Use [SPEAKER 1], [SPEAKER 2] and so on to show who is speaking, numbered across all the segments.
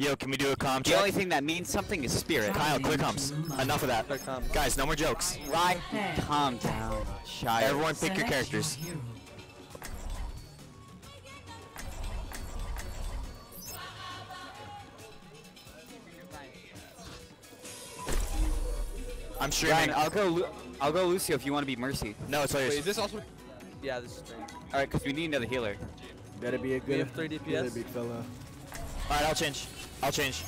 [SPEAKER 1] Yo, can we do a calm
[SPEAKER 2] The only thing that means something is spirit.
[SPEAKER 1] Kyle, quick humps. Enough of that. Guys, no more jokes.
[SPEAKER 2] Right, calm down. Shy.
[SPEAKER 1] Everyone pick your characters. I'm streaming.
[SPEAKER 2] Ryan, I'll go. Lu- I'll go Lucio if you want to be Mercy.
[SPEAKER 1] no, it's all
[SPEAKER 3] Wait, is this also? Yeah, this is strange.
[SPEAKER 2] All right, because we need another healer.
[SPEAKER 4] Better be a
[SPEAKER 3] We
[SPEAKER 4] good,
[SPEAKER 3] have 3
[SPEAKER 4] good
[SPEAKER 3] DPS.
[SPEAKER 4] big fella.
[SPEAKER 1] Alright, I'll change. I'll change.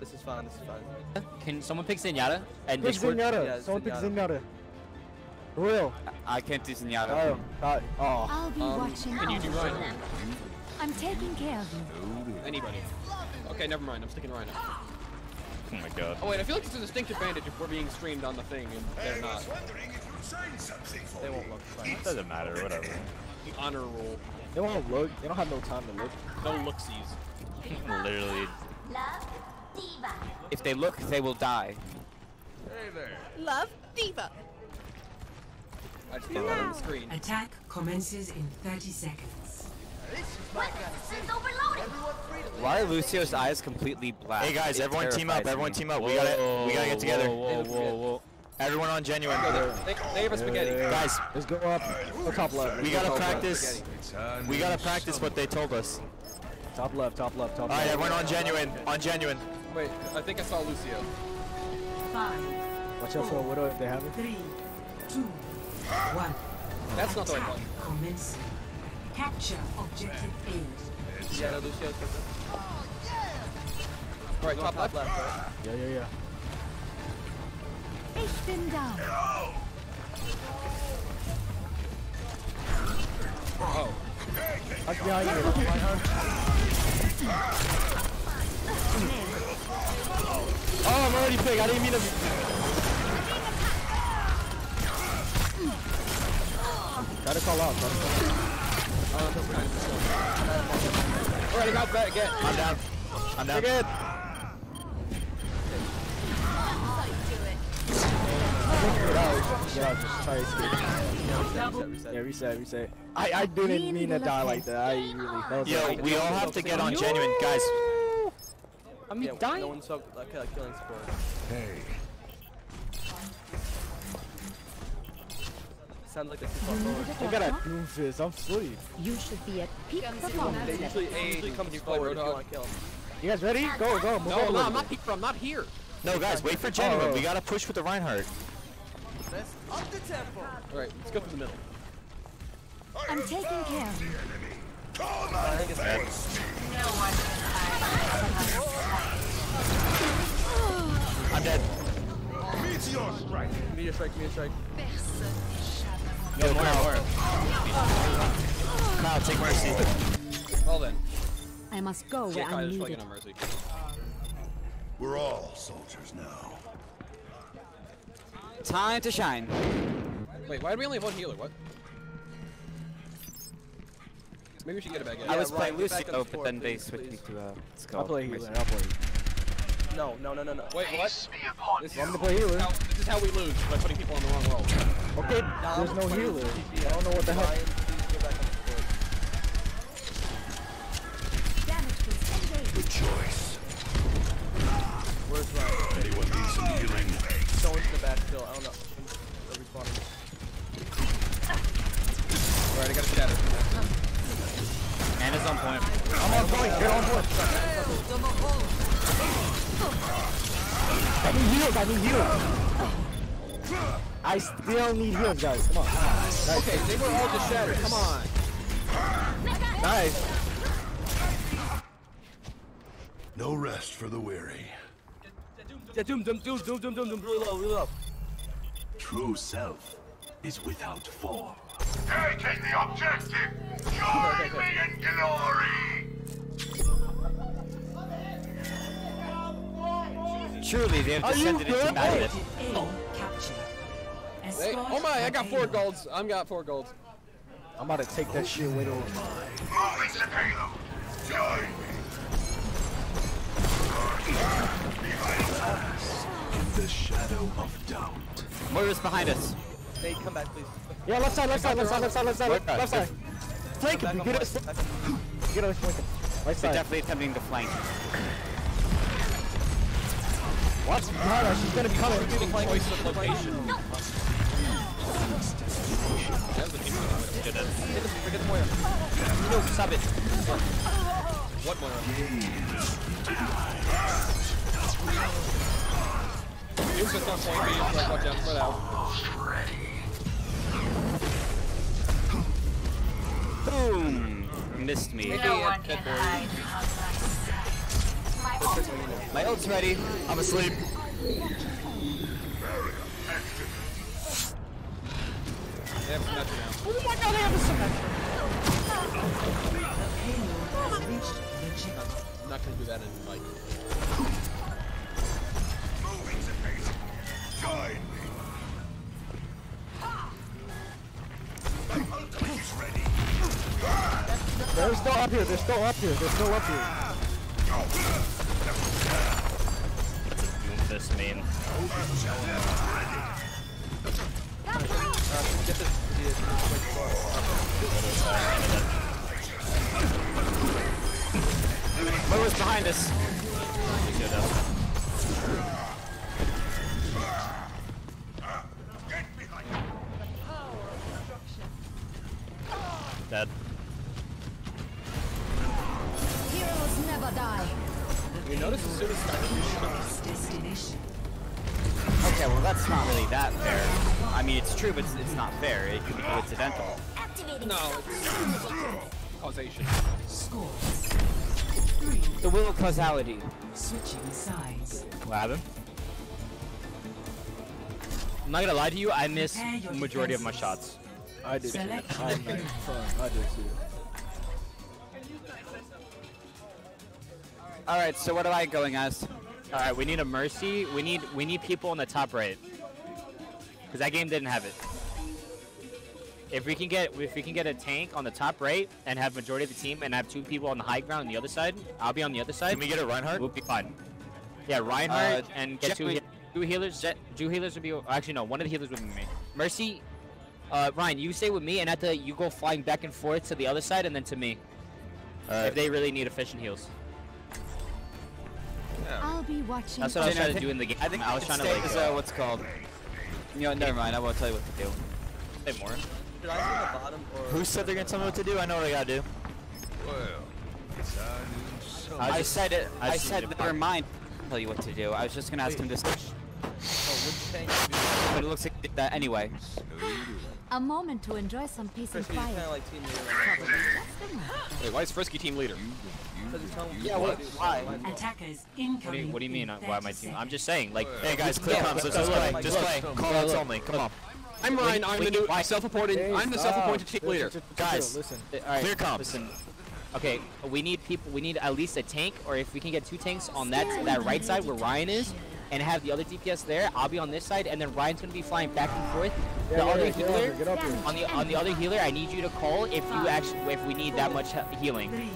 [SPEAKER 3] This is fine. This is fine.
[SPEAKER 5] Can someone pick Zenyatta and
[SPEAKER 4] Pick
[SPEAKER 5] Discord?
[SPEAKER 4] Zenyatta.
[SPEAKER 3] Yeah,
[SPEAKER 4] Someone pick
[SPEAKER 3] Zenyatta.
[SPEAKER 4] Zenyatta. Real.
[SPEAKER 2] I can't do Zenyatta.
[SPEAKER 4] Oh, uh, oh.
[SPEAKER 6] I'll be
[SPEAKER 3] Um,
[SPEAKER 6] watching
[SPEAKER 3] can you do
[SPEAKER 6] for
[SPEAKER 3] Rhino?
[SPEAKER 6] I'm taking care of you.
[SPEAKER 3] Anybody. Okay, never mind. I'm sticking Rhino.
[SPEAKER 1] Oh my god.
[SPEAKER 3] Oh wait, I feel like it's a distinct advantage if we're being streamed on the thing and they're not. They won't look. Fine.
[SPEAKER 1] Doesn't matter, whatever.
[SPEAKER 3] The honor rule.
[SPEAKER 4] They won't look. They don't have no time to look.
[SPEAKER 3] No looksies.
[SPEAKER 1] Literally. Love, D.Va.
[SPEAKER 2] If they look, they will die. Hey there.
[SPEAKER 7] Love D.Va.
[SPEAKER 3] I just put that on the screen.
[SPEAKER 8] Attack commences in 30 seconds.
[SPEAKER 2] Why are Lucio's eyes completely black?
[SPEAKER 1] Hey guys,
[SPEAKER 2] It
[SPEAKER 1] everyone team up. Everyone team up. We gotta, we gotta get together.
[SPEAKER 3] whoa, whoa, whoa.
[SPEAKER 1] Everyone on genuine.
[SPEAKER 3] They, they have a spaghetti.
[SPEAKER 1] Guys,
[SPEAKER 4] Let's go up. Go top left.
[SPEAKER 1] we
[SPEAKER 4] Let's
[SPEAKER 1] gotta
[SPEAKER 4] go top
[SPEAKER 1] practice. We gotta practice what they told us.
[SPEAKER 4] Top left. Top left. Top left. Top
[SPEAKER 1] Alright,
[SPEAKER 4] left.
[SPEAKER 1] everyone on genuine. On genuine.
[SPEAKER 3] Wait, I think I saw Lucio.
[SPEAKER 8] Five,
[SPEAKER 4] Watch out for a widow if they have it.
[SPEAKER 8] three, two, one.
[SPEAKER 3] That's not the right
[SPEAKER 8] Attack
[SPEAKER 3] one.
[SPEAKER 8] commencing. Capture objective A.
[SPEAKER 3] Yeah, no, Lucio's oh, Alright, top left. left right?
[SPEAKER 4] Yeah, yeah, yeah.
[SPEAKER 6] Ich bin da.
[SPEAKER 3] Oh.
[SPEAKER 4] That's behind you. That's behind her. Oh, I'm already big. I didn't mean to. To call out. To call out.
[SPEAKER 3] Alright, I got back again.
[SPEAKER 1] I'm down. I'm down.
[SPEAKER 4] Good. Yeah, just try to escape.
[SPEAKER 3] Reset, reset.
[SPEAKER 4] Yeah, reset, reset. I, I didn't mean to die like that. I really felt
[SPEAKER 1] Yo,
[SPEAKER 4] like
[SPEAKER 1] we all have to get on genuine, guys.
[SPEAKER 5] I'm
[SPEAKER 3] Yeah,
[SPEAKER 5] dying.
[SPEAKER 3] no one's so okay, like killing support. Sounds like this is
[SPEAKER 6] You
[SPEAKER 4] They
[SPEAKER 6] a
[SPEAKER 4] got a
[SPEAKER 6] doctor?
[SPEAKER 4] doomfist. I'm asleep.
[SPEAKER 6] You should be at peak
[SPEAKER 3] They
[SPEAKER 6] performance
[SPEAKER 3] usually,
[SPEAKER 6] level.
[SPEAKER 3] they usually come forward if you want to kill them.
[SPEAKER 4] You guys ready? Go, go. Move
[SPEAKER 3] No, no, I'm not
[SPEAKER 4] peak.
[SPEAKER 3] peek I'm not here.
[SPEAKER 1] No, guys, wait for genuine. We gotta push with the Reinhardt.
[SPEAKER 3] Alright, let's go through the middle.
[SPEAKER 6] I'm taking care of you.
[SPEAKER 3] I think it's
[SPEAKER 1] I'm dead.
[SPEAKER 3] Meteor strike, meteor strike. Meteor strike.
[SPEAKER 1] Yo, Kyle. Kyle, take mercy.
[SPEAKER 3] Well then.
[SPEAKER 6] I must go where I'm
[SPEAKER 3] just
[SPEAKER 6] needed.
[SPEAKER 3] mercy.
[SPEAKER 9] We're all soldiers now.
[SPEAKER 2] Time to shine.
[SPEAKER 3] Wait, why do we only have one healer? What? Maybe we should get it back in.
[SPEAKER 2] I was
[SPEAKER 3] Yeah,
[SPEAKER 2] playing
[SPEAKER 3] right, get
[SPEAKER 2] Lucio,
[SPEAKER 3] on
[SPEAKER 2] but
[SPEAKER 3] support,
[SPEAKER 2] then they
[SPEAKER 3] please,
[SPEAKER 2] switched me
[SPEAKER 3] please.
[SPEAKER 2] to uh, Skull.
[SPEAKER 4] I'll play
[SPEAKER 2] Mercy.
[SPEAKER 4] healer. I'll play.
[SPEAKER 3] No, no, no, no, no. Wait, what? This
[SPEAKER 4] Want me to play healer?
[SPEAKER 3] how, this is how we lose by putting people on the wrong role.
[SPEAKER 4] Okay, there's no healer. I don't know what the heck.
[SPEAKER 3] Ryan, please get back on support.
[SPEAKER 6] Damage boost engaged.
[SPEAKER 9] Good choice.
[SPEAKER 3] Where's Ryan?
[SPEAKER 9] Anyone need some healing?
[SPEAKER 3] Someone's in the back still. I don't know. They're respawning. Alright, I got a shatter.
[SPEAKER 2] And it's on point.
[SPEAKER 4] I'm on point. Get on point. I need heals. I need heals. I still need heals, guys. Come on. Nice.
[SPEAKER 3] Okay, they were all just shattered. Come on.
[SPEAKER 4] Nice.
[SPEAKER 9] No rest for the weary.
[SPEAKER 3] Yeah, doom, doom, doom, doom, doom, doom, doom, really low, really low.
[SPEAKER 9] True self is without form.
[SPEAKER 10] Taking the objective! Join me in glory!
[SPEAKER 2] Truly, they have
[SPEAKER 4] Are you
[SPEAKER 2] descended into madness.
[SPEAKER 8] A captured.
[SPEAKER 3] Hey,
[SPEAKER 8] Escort
[SPEAKER 3] oh my, I got four golds. I'm got four golds.
[SPEAKER 4] I'm about to take that shit way over.
[SPEAKER 10] Moving to payload! Join me!
[SPEAKER 9] The shadow of doubt.
[SPEAKER 2] Moira's behind us.
[SPEAKER 11] Nate, come back, please.
[SPEAKER 4] Yeah, left side, left side, left side, left side, left side,
[SPEAKER 1] Left
[SPEAKER 4] left
[SPEAKER 1] side.
[SPEAKER 4] side. Flank him, get
[SPEAKER 11] on
[SPEAKER 4] us.
[SPEAKER 11] point, back on point.
[SPEAKER 4] Get us, flank him. Right
[SPEAKER 2] They're definitely attempting to flank.
[SPEAKER 4] What? Nada, she's gonna be coming.
[SPEAKER 3] Choice of location.
[SPEAKER 11] Hit him, forget the Moira.
[SPEAKER 2] No, stop it.
[SPEAKER 3] What Moira? Nuke's just on point B, so watch out, spread out.
[SPEAKER 2] Boom. Missed me.
[SPEAKER 3] No one can hide
[SPEAKER 2] My ult's ready.
[SPEAKER 1] I'm asleep.
[SPEAKER 3] They have Symmetra now.
[SPEAKER 8] Oh my god, I have a Symmetra.
[SPEAKER 3] I'm not gonna do that in like.
[SPEAKER 10] Me.
[SPEAKER 4] They're still up here, they're still up here, they're still up here.
[SPEAKER 5] This main.
[SPEAKER 11] Get this.
[SPEAKER 2] Moira's behind us. True, but it's, it's not fair. It could be coincidental.
[SPEAKER 3] No, it's causation.
[SPEAKER 8] Score.
[SPEAKER 2] The will of causality.
[SPEAKER 8] Switching sides.
[SPEAKER 5] What happened? I'm not gonna lie to you, I missed the majority of my shots.
[SPEAKER 4] I did too.
[SPEAKER 8] Select
[SPEAKER 4] I am not fun. I did too.
[SPEAKER 2] All right, so what am I going as?
[SPEAKER 5] All right, we need a mercy. We need we need people in the top right. Cause that game didn't have it. If we can get if we can get a tank on the top right and have majority of the team and have two people on the high ground on the other side, I'll be on the other side.
[SPEAKER 1] Can we get a Reinhardt?
[SPEAKER 5] We'll be fine. Yeah, Reinhardt
[SPEAKER 2] Uh,
[SPEAKER 5] and get two, he- two healers. Jet, two healers would be. Actually, no. One of the healers would be me. Mercy, uh, Ryan, you stay with me, and at the you go flying back and forth to the other side, and then to me.
[SPEAKER 1] Alright.
[SPEAKER 5] If they really need efficient heals.
[SPEAKER 6] I'll be watching.
[SPEAKER 5] That's what I was trying to do in the game.
[SPEAKER 2] I think
[SPEAKER 5] I was trying to
[SPEAKER 2] stays,
[SPEAKER 5] like
[SPEAKER 2] uh, what's called. You know, never mind. I won't tell you what to do.
[SPEAKER 5] Hey, more.
[SPEAKER 11] Should I sit at the bottom or?
[SPEAKER 1] Who said they're gonna tell me what to do? I know what I gotta do.
[SPEAKER 9] Well, it's so
[SPEAKER 5] I
[SPEAKER 2] I,
[SPEAKER 5] just-
[SPEAKER 2] said it.
[SPEAKER 5] I
[SPEAKER 2] I, said
[SPEAKER 5] need to
[SPEAKER 2] never
[SPEAKER 5] find-
[SPEAKER 2] mind. Tell you what to do. I was just gonna ask him to switch,
[SPEAKER 11] Oh, which tank?
[SPEAKER 2] but it looks like he did that anyway.
[SPEAKER 6] A moment to enjoy some peace and
[SPEAKER 11] Frisky, he's
[SPEAKER 6] quiet.
[SPEAKER 11] kind of like team leader.
[SPEAKER 3] Wait, why is Frisky team leader?
[SPEAKER 11] Because he's telling me
[SPEAKER 2] Yeah,
[SPEAKER 11] what
[SPEAKER 2] what-
[SPEAKER 11] do.
[SPEAKER 2] why?
[SPEAKER 8] Attackers
[SPEAKER 5] What do
[SPEAKER 8] incoming.
[SPEAKER 5] you, what do you mean?
[SPEAKER 8] in
[SPEAKER 5] Why my
[SPEAKER 8] 30
[SPEAKER 5] team? I'm just saying, like,
[SPEAKER 1] Hey guys, click
[SPEAKER 2] Yeah,
[SPEAKER 1] comms. Let's just play.
[SPEAKER 2] look,
[SPEAKER 1] Just play. Call outs only. Come on.
[SPEAKER 3] I'm Ryan. I'm the new self-appointed. I'm the self-appointed team leader.
[SPEAKER 4] Just- just
[SPEAKER 1] Guys.
[SPEAKER 4] Listen.
[SPEAKER 1] Clear comms.
[SPEAKER 5] Listen, okay, we need people. We need at least a tank, or if we can get two tanks on that that right side where Ryan is, and have the other DPS there. I'll be on this side, and then Ryan's gonna be flying back and forth.
[SPEAKER 4] Yeah,
[SPEAKER 5] the
[SPEAKER 4] yeah,
[SPEAKER 5] other
[SPEAKER 4] yeah, get up
[SPEAKER 5] healer
[SPEAKER 4] here, get up here.
[SPEAKER 5] on the on the other healer, I need you to call if you actually if we need that much healing.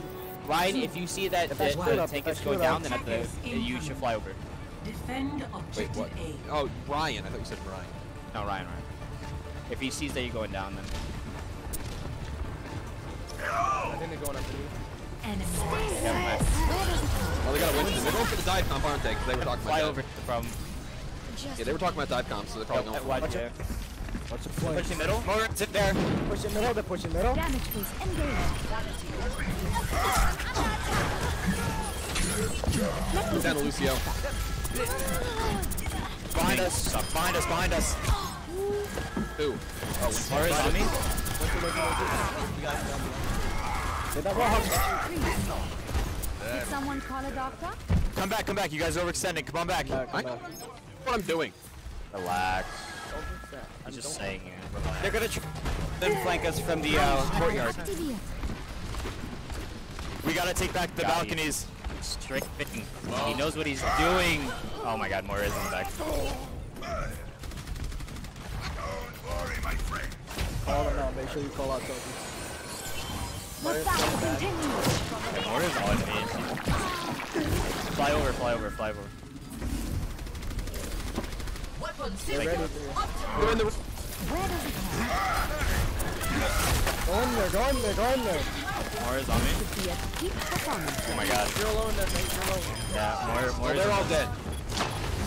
[SPEAKER 5] Ryan, if you see that the,
[SPEAKER 4] If I
[SPEAKER 5] the tank is going down, then the you should fly over.
[SPEAKER 8] Defend
[SPEAKER 3] Wait,
[SPEAKER 8] objective
[SPEAKER 3] what? Oh, Ryan. I thought you said Ryan.
[SPEAKER 5] No, Ryan, Ryan. If he sees that you're going down, then
[SPEAKER 11] I think they're going after you.
[SPEAKER 6] Enemy.
[SPEAKER 3] Oh, they gotta win. They're going for the dive comp, aren't they? 'Cause they were talking
[SPEAKER 5] fly
[SPEAKER 3] about
[SPEAKER 5] over
[SPEAKER 3] that.
[SPEAKER 5] the problem.
[SPEAKER 3] Yeah, they were talking about dive comp, so they're probably going for it.
[SPEAKER 5] Watch it.
[SPEAKER 4] Watch the flank.
[SPEAKER 5] Push the middle.
[SPEAKER 2] Moira, sit there.
[SPEAKER 4] Push in middle, they push in middle.
[SPEAKER 6] Damage boost engaged.
[SPEAKER 3] Down to Lucio.
[SPEAKER 1] Behind us. Behind us. Behind us.
[SPEAKER 3] Who?
[SPEAKER 5] Mara's on me.
[SPEAKER 4] Did that wall
[SPEAKER 6] Did someone call a doctor?
[SPEAKER 1] Come back. Come back. You guys are overextending. Come on back.
[SPEAKER 3] I know what I'm doing.
[SPEAKER 5] Relax. I'm just saying. Relax.
[SPEAKER 2] They're gonna try then flank us from the uh, courtyard.
[SPEAKER 1] We gotta take back the
[SPEAKER 5] Got
[SPEAKER 1] balconies.
[SPEAKER 5] Strict. He knows what he's doing. Oh my God, Moira is in the back.
[SPEAKER 4] Call them out. Make sure you call out Toby.
[SPEAKER 6] The battle continues.
[SPEAKER 5] On me. Fly over, fly over, fly over.
[SPEAKER 4] Get ready.
[SPEAKER 3] They're in the.
[SPEAKER 6] Where does it hurt?
[SPEAKER 4] Go in there, go in there, go in there.
[SPEAKER 5] Moira's on me.
[SPEAKER 6] Should be a peak performance.
[SPEAKER 5] Oh my god.
[SPEAKER 3] You're alone there, mate. You're alone.
[SPEAKER 5] Yeah, Moira,
[SPEAKER 3] Oh, they're all dead.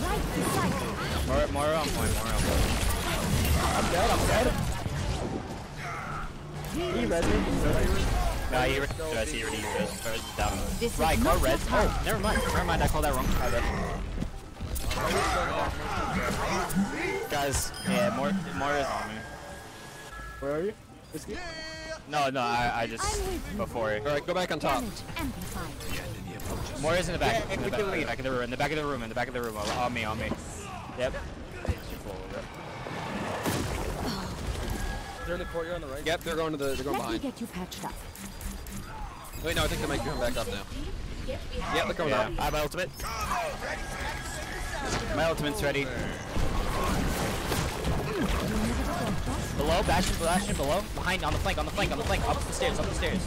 [SPEAKER 6] Right beside you.
[SPEAKER 5] Moira, Moira on point, Moira on point.
[SPEAKER 4] I'm dead, I'm dead. He read me.
[SPEAKER 5] No, he re- I see he already used it.
[SPEAKER 6] This is
[SPEAKER 5] Right, call
[SPEAKER 6] not
[SPEAKER 5] red. Oh, never mind. Never mind, I called that wrong. My bad. Guys, yeah, more, Moira's on me.
[SPEAKER 4] Where are you? Whiskey?
[SPEAKER 5] No, no, I, I just,
[SPEAKER 6] I'm you.
[SPEAKER 5] before.
[SPEAKER 3] Alright, go back on top.
[SPEAKER 6] More
[SPEAKER 5] is in the back.
[SPEAKER 2] Yeah,
[SPEAKER 5] in the
[SPEAKER 2] we
[SPEAKER 5] back,
[SPEAKER 2] can leave.
[SPEAKER 5] back of the room. In the back of the room. In the back of the room. On on me. On me. Yep. She's full of it.
[SPEAKER 3] They're in the courtyard on the right. Yep, they're going to the. They're going
[SPEAKER 6] Let me get you patched up.
[SPEAKER 3] Wait, no, I think they might come back up now. Yep, they're coming
[SPEAKER 5] Yeah.
[SPEAKER 3] up.
[SPEAKER 1] I have my ultimate.
[SPEAKER 5] My ultimate's ready. Below, Bastion, Bastion, below. Behind, on the flank, on the flank, on the flank. Up the stairs, up the stairs.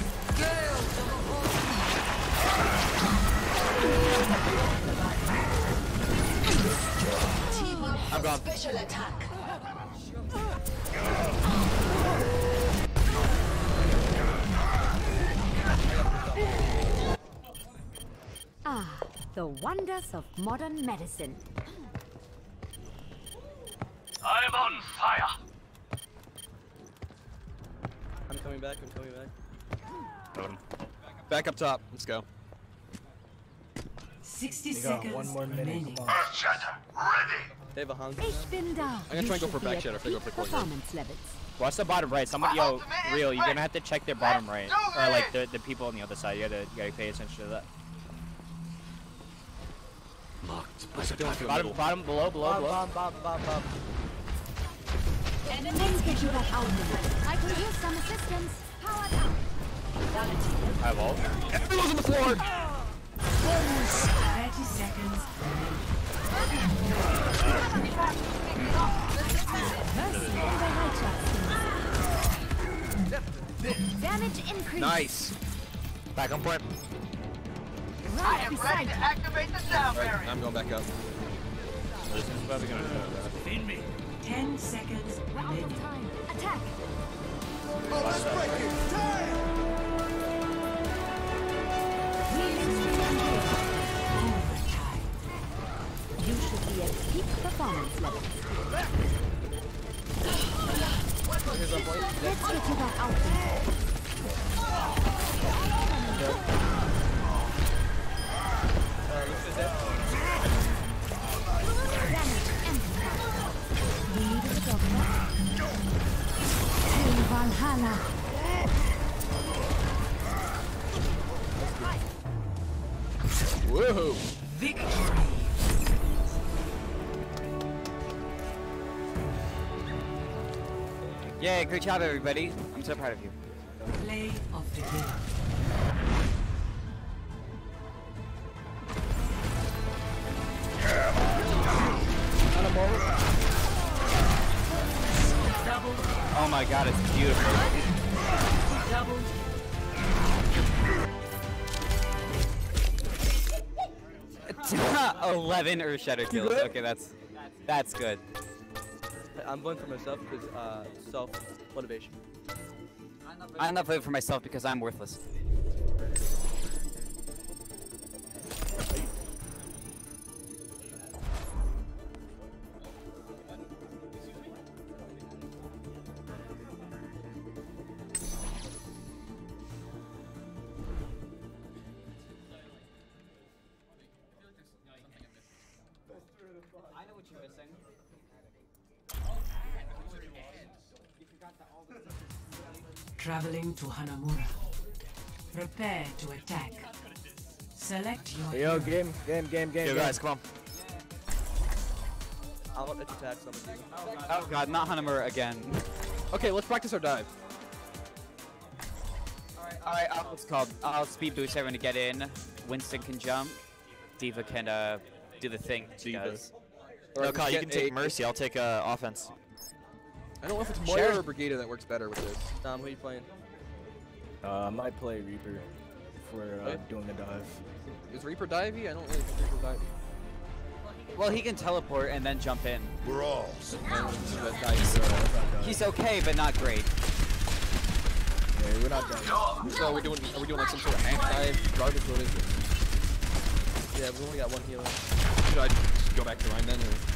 [SPEAKER 1] I'm gone.
[SPEAKER 6] Ah, the wonders of modern medicine.
[SPEAKER 10] I'm on fire.
[SPEAKER 3] I'm coming back. I'm coming back. Back up top. Let's go.
[SPEAKER 8] 60
[SPEAKER 4] got
[SPEAKER 8] seconds
[SPEAKER 4] one more minute,
[SPEAKER 8] remaining.
[SPEAKER 4] come on.
[SPEAKER 10] Earthshatter, ready.
[SPEAKER 3] They have a hunger.
[SPEAKER 6] Ich bin da.
[SPEAKER 3] I'm gonna try and go for back shadow if they go for courtyard.
[SPEAKER 6] performance.
[SPEAKER 5] Watch the bottom right. Someone, yo, real, you're gonna have to check their bottom right. Or like the, the people on the other side. You gotta, you gotta pay attention to that. Bottom, bottom, below, below, below.
[SPEAKER 4] Bomb, bomb, bomb, bomb.
[SPEAKER 6] Let's get you back out. I could use some assistance. Powered up.
[SPEAKER 5] I have ult.
[SPEAKER 3] Everyone's on the floor.
[SPEAKER 8] 30 seconds
[SPEAKER 6] Mercy on. Damage increase.
[SPEAKER 3] Nice.
[SPEAKER 1] Back on point.
[SPEAKER 6] Right beside you.
[SPEAKER 10] activate the sound
[SPEAKER 3] Alright, I'm going back up.
[SPEAKER 5] This is probably gonna
[SPEAKER 10] Feed me.
[SPEAKER 8] 10 seconds
[SPEAKER 6] We're of time. Attack. Healing stream engaged.
[SPEAKER 8] Overtime.
[SPEAKER 6] You should be at peak performance levels. Let's get you back out there.
[SPEAKER 2] Yeah, great job, everybody. I'm so proud of you.
[SPEAKER 8] Play of the game.
[SPEAKER 2] Oh my god, it's beautiful.
[SPEAKER 8] double.
[SPEAKER 2] Eleven Earth Shatter kills. Okay, that's that's good.
[SPEAKER 12] I'm going for myself because uh, self motivation.
[SPEAKER 2] I'm not voting for myself because I'm worthless.
[SPEAKER 8] Traveling to Hanamura. Prepare to attack. Select your
[SPEAKER 4] Yo,
[SPEAKER 8] hero.
[SPEAKER 4] game, game, game, game.
[SPEAKER 1] Yo,
[SPEAKER 4] game.
[SPEAKER 1] guys, come on.
[SPEAKER 12] I'll let attack some of you.
[SPEAKER 2] Oh god, not Hanamura again.
[SPEAKER 3] Okay, let's practice our dive.
[SPEAKER 2] Alright, I'll, what's it called? I'll speed boost everyone to get in. Winston can jump. D.Va can uh, do the thing she
[SPEAKER 3] D.Va.
[SPEAKER 2] does.
[SPEAKER 1] No,
[SPEAKER 3] Alright,
[SPEAKER 1] Kyle, you can take Mercy. I'll take uh, offense.
[SPEAKER 3] I don't know if it's Moira
[SPEAKER 2] Sure.
[SPEAKER 3] or Brigitte that works better with this.
[SPEAKER 12] Dom, who are you playing?
[SPEAKER 4] Uh, I might play Reaper if we're uh,
[SPEAKER 3] What?
[SPEAKER 4] doing a dive.
[SPEAKER 3] Is Reaper divey? I don't really think Reaper divey.
[SPEAKER 2] Well, he can teleport and then jump in.
[SPEAKER 10] We're all.
[SPEAKER 2] He's okay, but not great.
[SPEAKER 3] Yeah, we're not done. So we're we doing? Are we doing like some sort of hand dive? Garbage? What is it?
[SPEAKER 12] Yeah, we only got one healer.
[SPEAKER 3] Should I just go back to Ryan then? Or?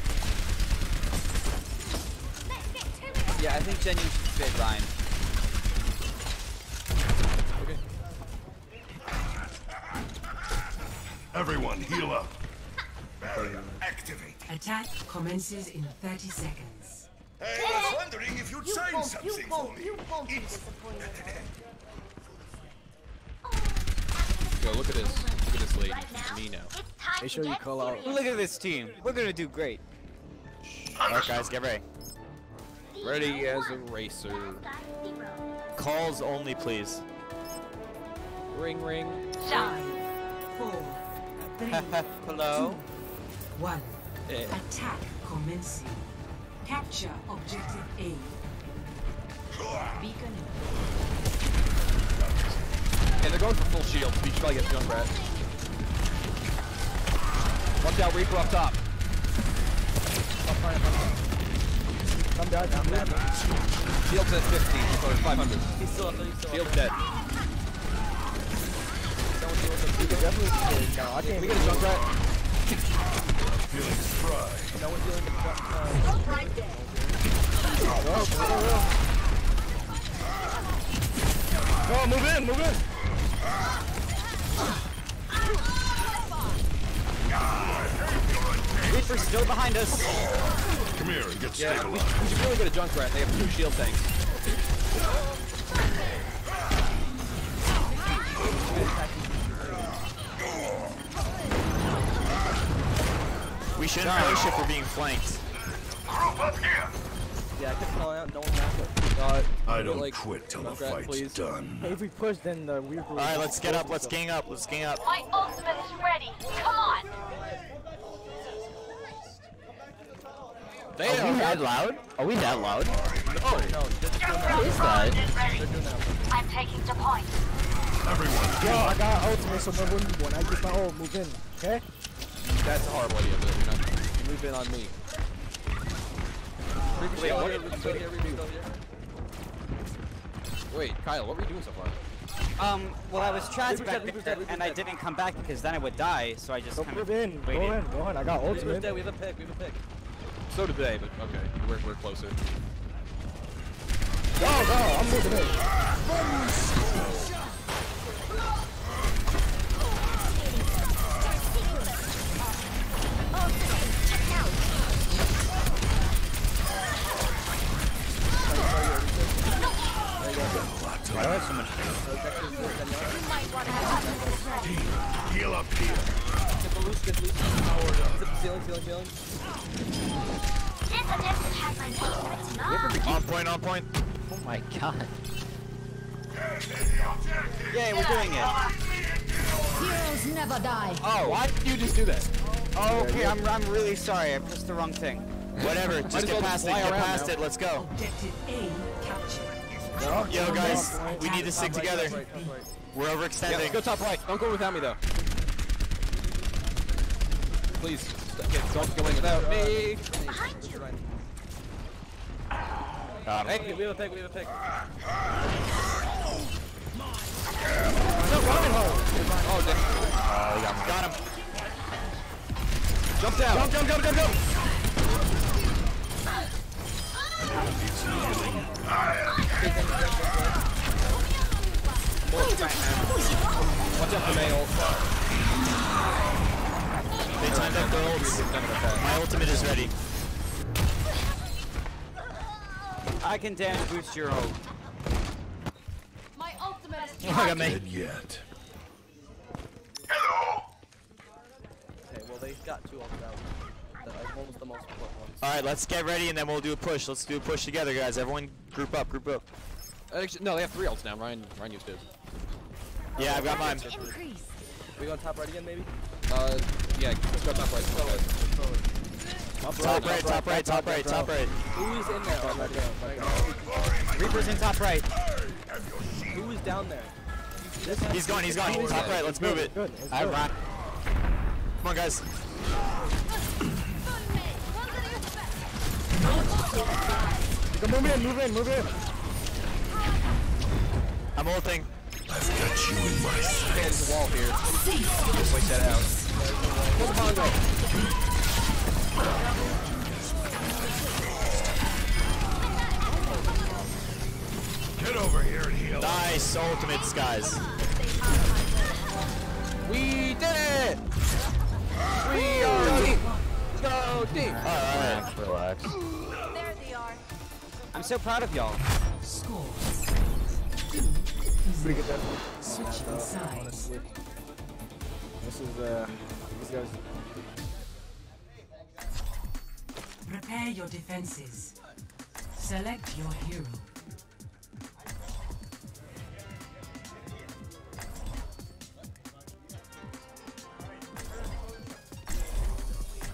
[SPEAKER 2] Yeah, I think Jen you should fit Ryan.
[SPEAKER 3] Okay.
[SPEAKER 10] Everyone, heal up. Barrier activate.
[SPEAKER 8] Attack commences in 30 seconds.
[SPEAKER 10] Hey, I was wondering if you'd
[SPEAKER 6] You
[SPEAKER 10] sign
[SPEAKER 6] won't,
[SPEAKER 10] something
[SPEAKER 6] you
[SPEAKER 10] for
[SPEAKER 6] won't,
[SPEAKER 10] me.
[SPEAKER 6] you won't be
[SPEAKER 10] It's-
[SPEAKER 6] disappointed.
[SPEAKER 3] Yo, look at this. Look at this lady. Me now.
[SPEAKER 4] Make sure you call out.
[SPEAKER 2] Look at this team. We're gonna do great.
[SPEAKER 1] Alright, guys, get ready.
[SPEAKER 3] Ready as a racer.
[SPEAKER 1] Calls only, please.
[SPEAKER 3] Ring, ring.
[SPEAKER 8] Five, four, three,
[SPEAKER 2] Hello.
[SPEAKER 8] one.
[SPEAKER 3] Eh.
[SPEAKER 8] Attack commencing. Capture objective A. Beacon.
[SPEAKER 3] Hey, they're going for full shield. We should probably get Junkrat. Watch out, Reaper up top.
[SPEAKER 4] Come down, come down.
[SPEAKER 3] Shield's at 50 or 500.
[SPEAKER 12] He's still up there. He's still
[SPEAKER 3] Shield's
[SPEAKER 12] up there.
[SPEAKER 3] dead.
[SPEAKER 4] We can definitely no, I can't
[SPEAKER 3] We get a Junkrat.
[SPEAKER 10] Feeling spry.
[SPEAKER 12] No one's dealing with the
[SPEAKER 4] Go, move in, move in.
[SPEAKER 2] Reaper's still behind us.
[SPEAKER 10] Come here and get
[SPEAKER 3] Yeah, we,
[SPEAKER 10] stabilized.
[SPEAKER 3] we should really get a Junkrat. They have two shield tanks.
[SPEAKER 1] We shouldn't push if we're being flanked.
[SPEAKER 10] Group up here.
[SPEAKER 12] Yeah, I kept calling out. No one answered.
[SPEAKER 3] Uh,
[SPEAKER 10] I don't
[SPEAKER 3] like,
[SPEAKER 10] quit till the
[SPEAKER 3] Junkrat,
[SPEAKER 10] fight's
[SPEAKER 3] please.
[SPEAKER 10] done.
[SPEAKER 4] Hey, if we push, then the we.
[SPEAKER 1] Alright, let's get up. Let's gang up. Let's gang up.
[SPEAKER 6] My ultimate is ready. Come on.
[SPEAKER 5] Are we that loud? Are we that loud?
[SPEAKER 12] No, just
[SPEAKER 6] What
[SPEAKER 5] is that?
[SPEAKER 6] I'm taking the point.
[SPEAKER 10] Everyone,
[SPEAKER 4] Yo, I got ultimate, so when, when I get my ult, move in. Okay?
[SPEAKER 3] That's a horrible idea, but you know, move in on me. Wait,
[SPEAKER 12] still
[SPEAKER 3] what-
[SPEAKER 12] here. Reaper's still here. Still here.
[SPEAKER 3] Wait, Kyle, what were you doing so far?
[SPEAKER 2] Um, well, I was trapped
[SPEAKER 12] Reaper's
[SPEAKER 2] back
[SPEAKER 12] dead,
[SPEAKER 2] there, and I didn't come back because then I would die. So I just
[SPEAKER 4] Go
[SPEAKER 2] kind
[SPEAKER 4] move
[SPEAKER 2] of
[SPEAKER 4] in. Go in, go in. I got
[SPEAKER 12] Reaper's
[SPEAKER 4] ultimate.
[SPEAKER 12] dead. We have a pick. We have a pick.
[SPEAKER 3] So did they, but okay, we're, we're closer.
[SPEAKER 4] Oh, go, go. I'm moving in.
[SPEAKER 10] heal up here.
[SPEAKER 12] Get the loose. Get the loose. Zip ceiling. Ceiling. Ceiling.
[SPEAKER 6] This objective has my ultimate
[SPEAKER 1] On point, on point.
[SPEAKER 5] Oh my god.
[SPEAKER 2] Yay, we're doing it.
[SPEAKER 6] Heroes never die.
[SPEAKER 3] Oh, why did you just do that?
[SPEAKER 2] Oh, okay. I'm, I'm really sorry. I pressed the wrong thing.
[SPEAKER 1] Whatever. Just get past it. Get past
[SPEAKER 3] now.
[SPEAKER 1] it. Let's go.
[SPEAKER 8] Objective A captured.
[SPEAKER 1] Yo, guys, we need to stick together.
[SPEAKER 12] top right, top right.
[SPEAKER 1] We're
[SPEAKER 3] Yeah,
[SPEAKER 1] overextending.
[SPEAKER 3] let's go top right. Don't go without me though. Please, st- get, don't go in without me.
[SPEAKER 6] Behind you.
[SPEAKER 1] Got him.
[SPEAKER 12] Hey, we have a pick. We have a pick.
[SPEAKER 3] Oh, damn.
[SPEAKER 1] Oh, we got him. Got him.
[SPEAKER 3] Jump down.
[SPEAKER 1] Jump, jump, jump, jump, jump.
[SPEAKER 3] Watch out for Mayo.
[SPEAKER 1] They timed up their ults. My ultimate is ready.
[SPEAKER 2] I can damage boost your ult.
[SPEAKER 6] My ultimate is
[SPEAKER 1] Oh, I got me.
[SPEAKER 10] Dead yet.
[SPEAKER 12] Okay, well they've got two ults out. The, one was the most important ones.
[SPEAKER 1] All right, let's get ready and then we'll do a push. Let's do a push together, guys. Everyone, group up, group up.
[SPEAKER 3] Actually, no, they have three ults now. Ryan, Ryan used his.
[SPEAKER 1] Yeah, I've got mine.
[SPEAKER 6] increase.
[SPEAKER 12] We going top right again, maybe?
[SPEAKER 3] Uh, yeah, let's go top right. Okay.
[SPEAKER 1] Top right, top right, top right, top right.
[SPEAKER 12] Who is in there already?
[SPEAKER 2] Reaper's in top right.
[SPEAKER 12] Who is down there?
[SPEAKER 1] He's gone, he's gone. Top right, let's move it. I
[SPEAKER 4] good.
[SPEAKER 1] run. Come on, guys.
[SPEAKER 4] You can move in, move in, move in.
[SPEAKER 1] I'm ulting.
[SPEAKER 9] I've got you in my sights.
[SPEAKER 3] There's a wall here. Just wait that out. Kill the
[SPEAKER 9] Get over here and heal.
[SPEAKER 1] Nice ultimates, guys.
[SPEAKER 3] We did it! We are deep. Go deep.
[SPEAKER 1] Alright.
[SPEAKER 5] Relax.
[SPEAKER 13] There they are.
[SPEAKER 2] I'm so proud of y'all.
[SPEAKER 6] Score.
[SPEAKER 4] Pretty good then.
[SPEAKER 6] Switching sides.
[SPEAKER 4] Honestly. This is, uh, these guys.
[SPEAKER 6] Prepare your defenses. Select your hero.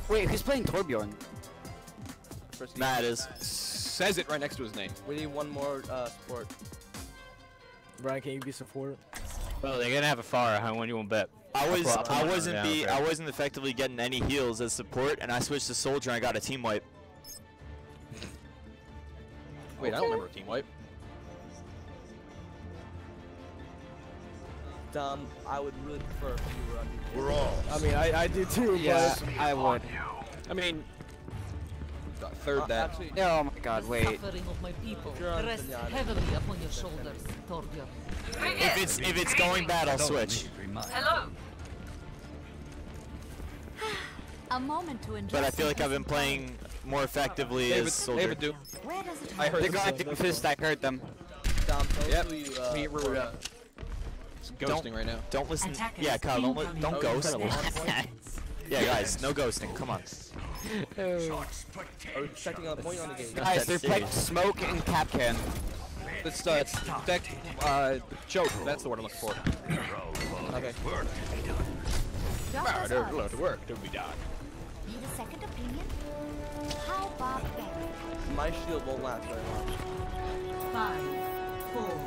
[SPEAKER 2] Wait, who's playing Torbjorn?
[SPEAKER 3] First
[SPEAKER 1] Matt is.
[SPEAKER 3] Says it right next to his name.
[SPEAKER 12] We need one more uh, sport.
[SPEAKER 4] Brian, can you be support?
[SPEAKER 5] Well, they're gonna have a far. How one you won't bet?
[SPEAKER 1] I was
[SPEAKER 5] I'll put- I'll
[SPEAKER 1] I
[SPEAKER 5] put it
[SPEAKER 1] wasn't
[SPEAKER 5] down
[SPEAKER 1] be
[SPEAKER 5] for
[SPEAKER 1] I wasn't effectively getting any heals as support, and I switched to soldier and I got a team wipe.
[SPEAKER 3] Wait, I don't remember a team wipe.
[SPEAKER 12] Dom, I would really prefer if you were on the
[SPEAKER 9] We're all.
[SPEAKER 4] I mean, I, I do too,
[SPEAKER 2] Yeah,
[SPEAKER 4] but
[SPEAKER 2] I would.
[SPEAKER 3] I mean, third
[SPEAKER 12] Uh,
[SPEAKER 3] that.
[SPEAKER 12] Actually,
[SPEAKER 2] Oh my god, wait.
[SPEAKER 14] Suffering of my people rests heavily upon your shoulders, Torbjorn.
[SPEAKER 1] If it's if it's going bad, I'll switch.
[SPEAKER 6] Hello.
[SPEAKER 13] A moment to enjoy.
[SPEAKER 1] But I feel like I've been playing more effectively
[SPEAKER 3] David,
[SPEAKER 1] as soldier.
[SPEAKER 3] David, do.
[SPEAKER 13] quiet. Where does it
[SPEAKER 3] I heard
[SPEAKER 2] They're
[SPEAKER 3] them
[SPEAKER 2] going Doomfist, I heard them.
[SPEAKER 12] Dom,
[SPEAKER 3] Yep.
[SPEAKER 12] us who you, uh,
[SPEAKER 3] We, we're
[SPEAKER 12] for-
[SPEAKER 3] uh, it's ghosting right now.
[SPEAKER 1] Don't listen.
[SPEAKER 6] Attackers
[SPEAKER 1] Yeah, Kyle, don't li- don't
[SPEAKER 12] Oh,
[SPEAKER 1] ghost.
[SPEAKER 12] you got a one point?
[SPEAKER 1] Yeah, guys, no ghosting. Come on.
[SPEAKER 12] Are we checking on point on the game?
[SPEAKER 2] Guys, they're playing smoke and Capcan.
[SPEAKER 3] Let's uh, deck, uh, choke. That's the word I'm looking for.
[SPEAKER 12] Okay.
[SPEAKER 13] Just as
[SPEAKER 3] They're
[SPEAKER 13] ours.
[SPEAKER 3] to work. Do we die?
[SPEAKER 13] Need a second opinion? How about that?
[SPEAKER 12] My shield won't last very long.
[SPEAKER 6] Five, four,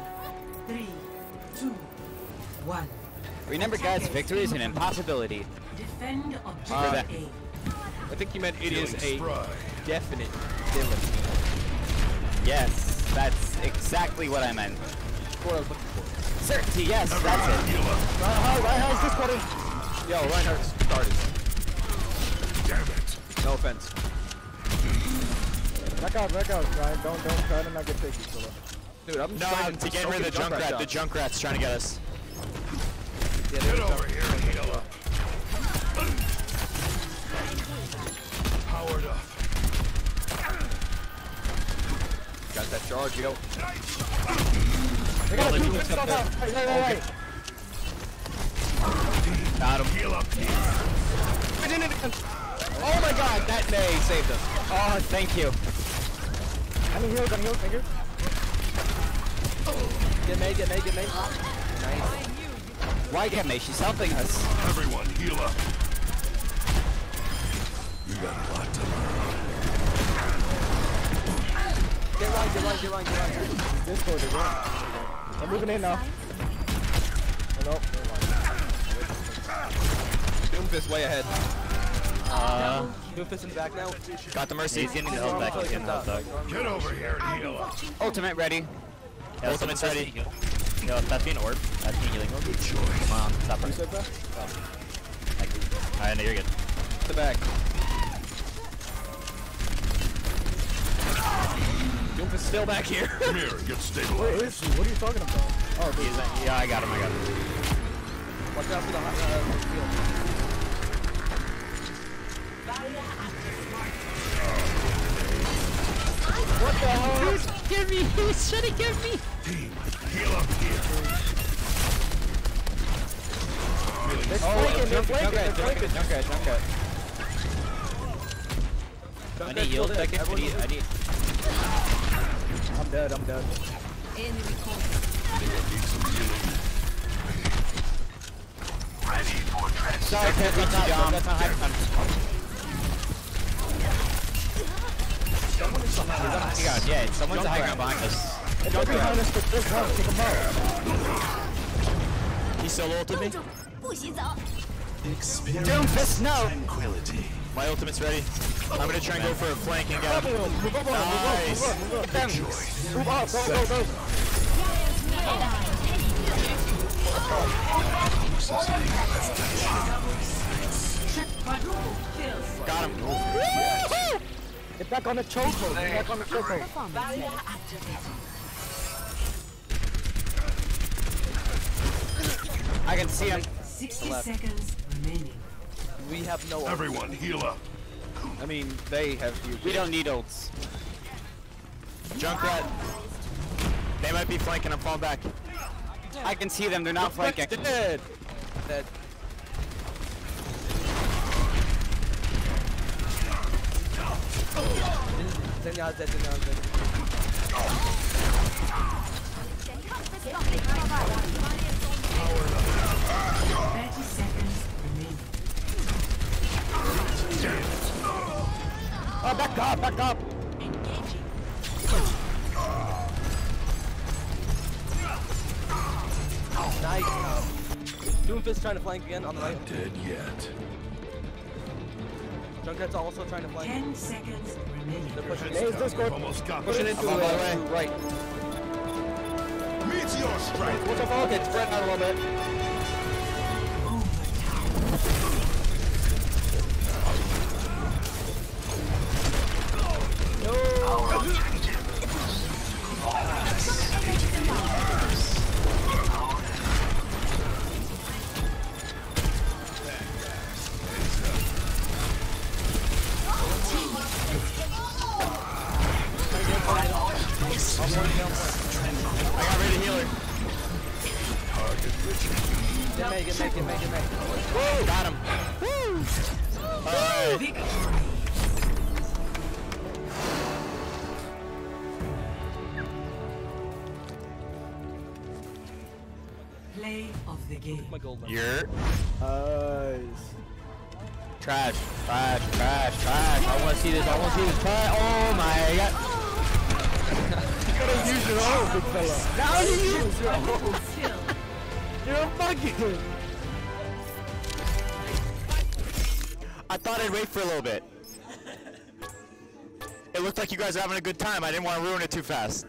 [SPEAKER 6] three, two, one.
[SPEAKER 2] Remember, guys, victory is an impossibility.
[SPEAKER 6] Defend
[SPEAKER 3] Uh,
[SPEAKER 6] objective A.
[SPEAKER 3] I think you meant it is a definite villain.
[SPEAKER 2] Yes, that's exactly what I meant.
[SPEAKER 3] That's what I was looking for.
[SPEAKER 2] Certainty, yes, that's it.
[SPEAKER 9] Heal up.
[SPEAKER 4] Reinhardt, Reinhardt's discording.
[SPEAKER 3] Yo, Reinhardt started.
[SPEAKER 9] Damn it.
[SPEAKER 3] No offense.
[SPEAKER 4] Back out, back out, Ryan. Don't, don't try to not get picky, Solo.
[SPEAKER 3] Dude, I'm
[SPEAKER 1] No,
[SPEAKER 3] trying
[SPEAKER 1] to get rid of the
[SPEAKER 3] Junkrat. down.
[SPEAKER 1] The Junkrat's trying to get us.
[SPEAKER 3] Yeah,
[SPEAKER 9] Get
[SPEAKER 3] there's
[SPEAKER 9] over here and heal up. Powered up.
[SPEAKER 3] Got that charge, yo.
[SPEAKER 4] They got a two fist on that. Right, right, right, right.
[SPEAKER 1] Got him.
[SPEAKER 9] Heal up.
[SPEAKER 3] Oh my god, that May saved us.
[SPEAKER 2] Oh, thank you.
[SPEAKER 4] I need heals, I need heals, thank you.
[SPEAKER 12] Get May, get May, get May.
[SPEAKER 2] Why get me? She's helping us.
[SPEAKER 9] Everyone, heal up. You got a lot to learn.
[SPEAKER 12] Get Ryan, get Ryan, get Ryan, get Ryan.
[SPEAKER 4] Discord, they're going. They're moving in now. Oh, no.
[SPEAKER 3] Doomfist way ahead.
[SPEAKER 2] Uh,
[SPEAKER 12] Doomfist in the back now.
[SPEAKER 1] Got the mercy.
[SPEAKER 5] He's getting the health back. He's getting the health back.
[SPEAKER 9] Get over here and heal up.
[SPEAKER 2] ultimate ready.
[SPEAKER 5] Yeah,
[SPEAKER 1] Ultimate's
[SPEAKER 5] that's
[SPEAKER 1] ready.
[SPEAKER 5] being healed. Yo, that's being orb. That's being healing orb. Come on, stop
[SPEAKER 4] You
[SPEAKER 5] running.
[SPEAKER 4] said that?
[SPEAKER 5] Thank you. Alright, no, you're good.
[SPEAKER 3] The back. Doomfist still back here.
[SPEAKER 9] Come here get
[SPEAKER 4] Where
[SPEAKER 9] stabilized.
[SPEAKER 4] is he? What are you talking about? Oh,
[SPEAKER 5] He's, uh, yeah, I got him, I got him.
[SPEAKER 12] Watch out for the high, uh, shield.
[SPEAKER 5] Give me! He's trying to give me!
[SPEAKER 9] Team, heal up here.
[SPEAKER 4] they're oh, flanking, they're flanking, they're flanking.
[SPEAKER 2] Junkrat, Junkrat.
[SPEAKER 5] I need heal second. I need, I need.
[SPEAKER 4] I'm dead, I'm dead.
[SPEAKER 14] Enemy contact.
[SPEAKER 9] Ready for transition.
[SPEAKER 2] Sorry, can't reach you, Dom.
[SPEAKER 5] That's not high Someone is yeah, someone's hanging ground behind us.
[SPEAKER 4] If they're us, take out.
[SPEAKER 1] He ulted me.
[SPEAKER 2] Doomfist, no!
[SPEAKER 9] Tranquility.
[SPEAKER 1] My ultimate's ready. I'm gonna try and go for a flank and get him.
[SPEAKER 4] Move up,
[SPEAKER 1] Oh.
[SPEAKER 4] Get back on the chokehold. Get back on the chokehold.
[SPEAKER 6] Barrier activated.
[SPEAKER 2] I can see him.
[SPEAKER 6] 60
[SPEAKER 12] Left.
[SPEAKER 6] seconds remaining.
[SPEAKER 12] We have no. ult.
[SPEAKER 9] Everyone heal up.
[SPEAKER 3] I mean, they have huge.
[SPEAKER 2] We don't need ults.
[SPEAKER 1] Junkrat. They might be flanking. I'm falling back.
[SPEAKER 2] I can see them. They're not flanking.
[SPEAKER 3] Dead.
[SPEAKER 12] Dead. Dead. Zenya's dead.
[SPEAKER 6] Thirty seconds remaining.
[SPEAKER 4] Oh, back up, back up.
[SPEAKER 12] Nice. Doomfist trying to flank again on the right.
[SPEAKER 9] Dead yet.
[SPEAKER 12] Junkrat's also trying to flank.
[SPEAKER 6] Ten seconds.
[SPEAKER 12] They're pushing.
[SPEAKER 4] Hey, Discord.
[SPEAKER 9] Almost got
[SPEAKER 12] Pushing into
[SPEAKER 1] I'm on my
[SPEAKER 12] uh,
[SPEAKER 1] way.
[SPEAKER 12] to right.
[SPEAKER 9] Meteor strike.
[SPEAKER 12] What's up? Okay, spread out a little bit. Get Meg, get Meg, get Meg, get Meg.
[SPEAKER 1] Woo! Got him. Woo! Alright.
[SPEAKER 6] Play of the game.
[SPEAKER 12] My gold.
[SPEAKER 1] You're
[SPEAKER 4] Nice.
[SPEAKER 5] Trash, trash, trash, trash. I want to see this. I want to see this. Trash. Oh my god.
[SPEAKER 4] You gotta use your own, big fella. Now you use your own.
[SPEAKER 6] Kill.
[SPEAKER 4] You're a fucking.
[SPEAKER 1] I thought I'd wait for a little bit. It looked like you guys were having a good time. I didn't want to ruin it too fast.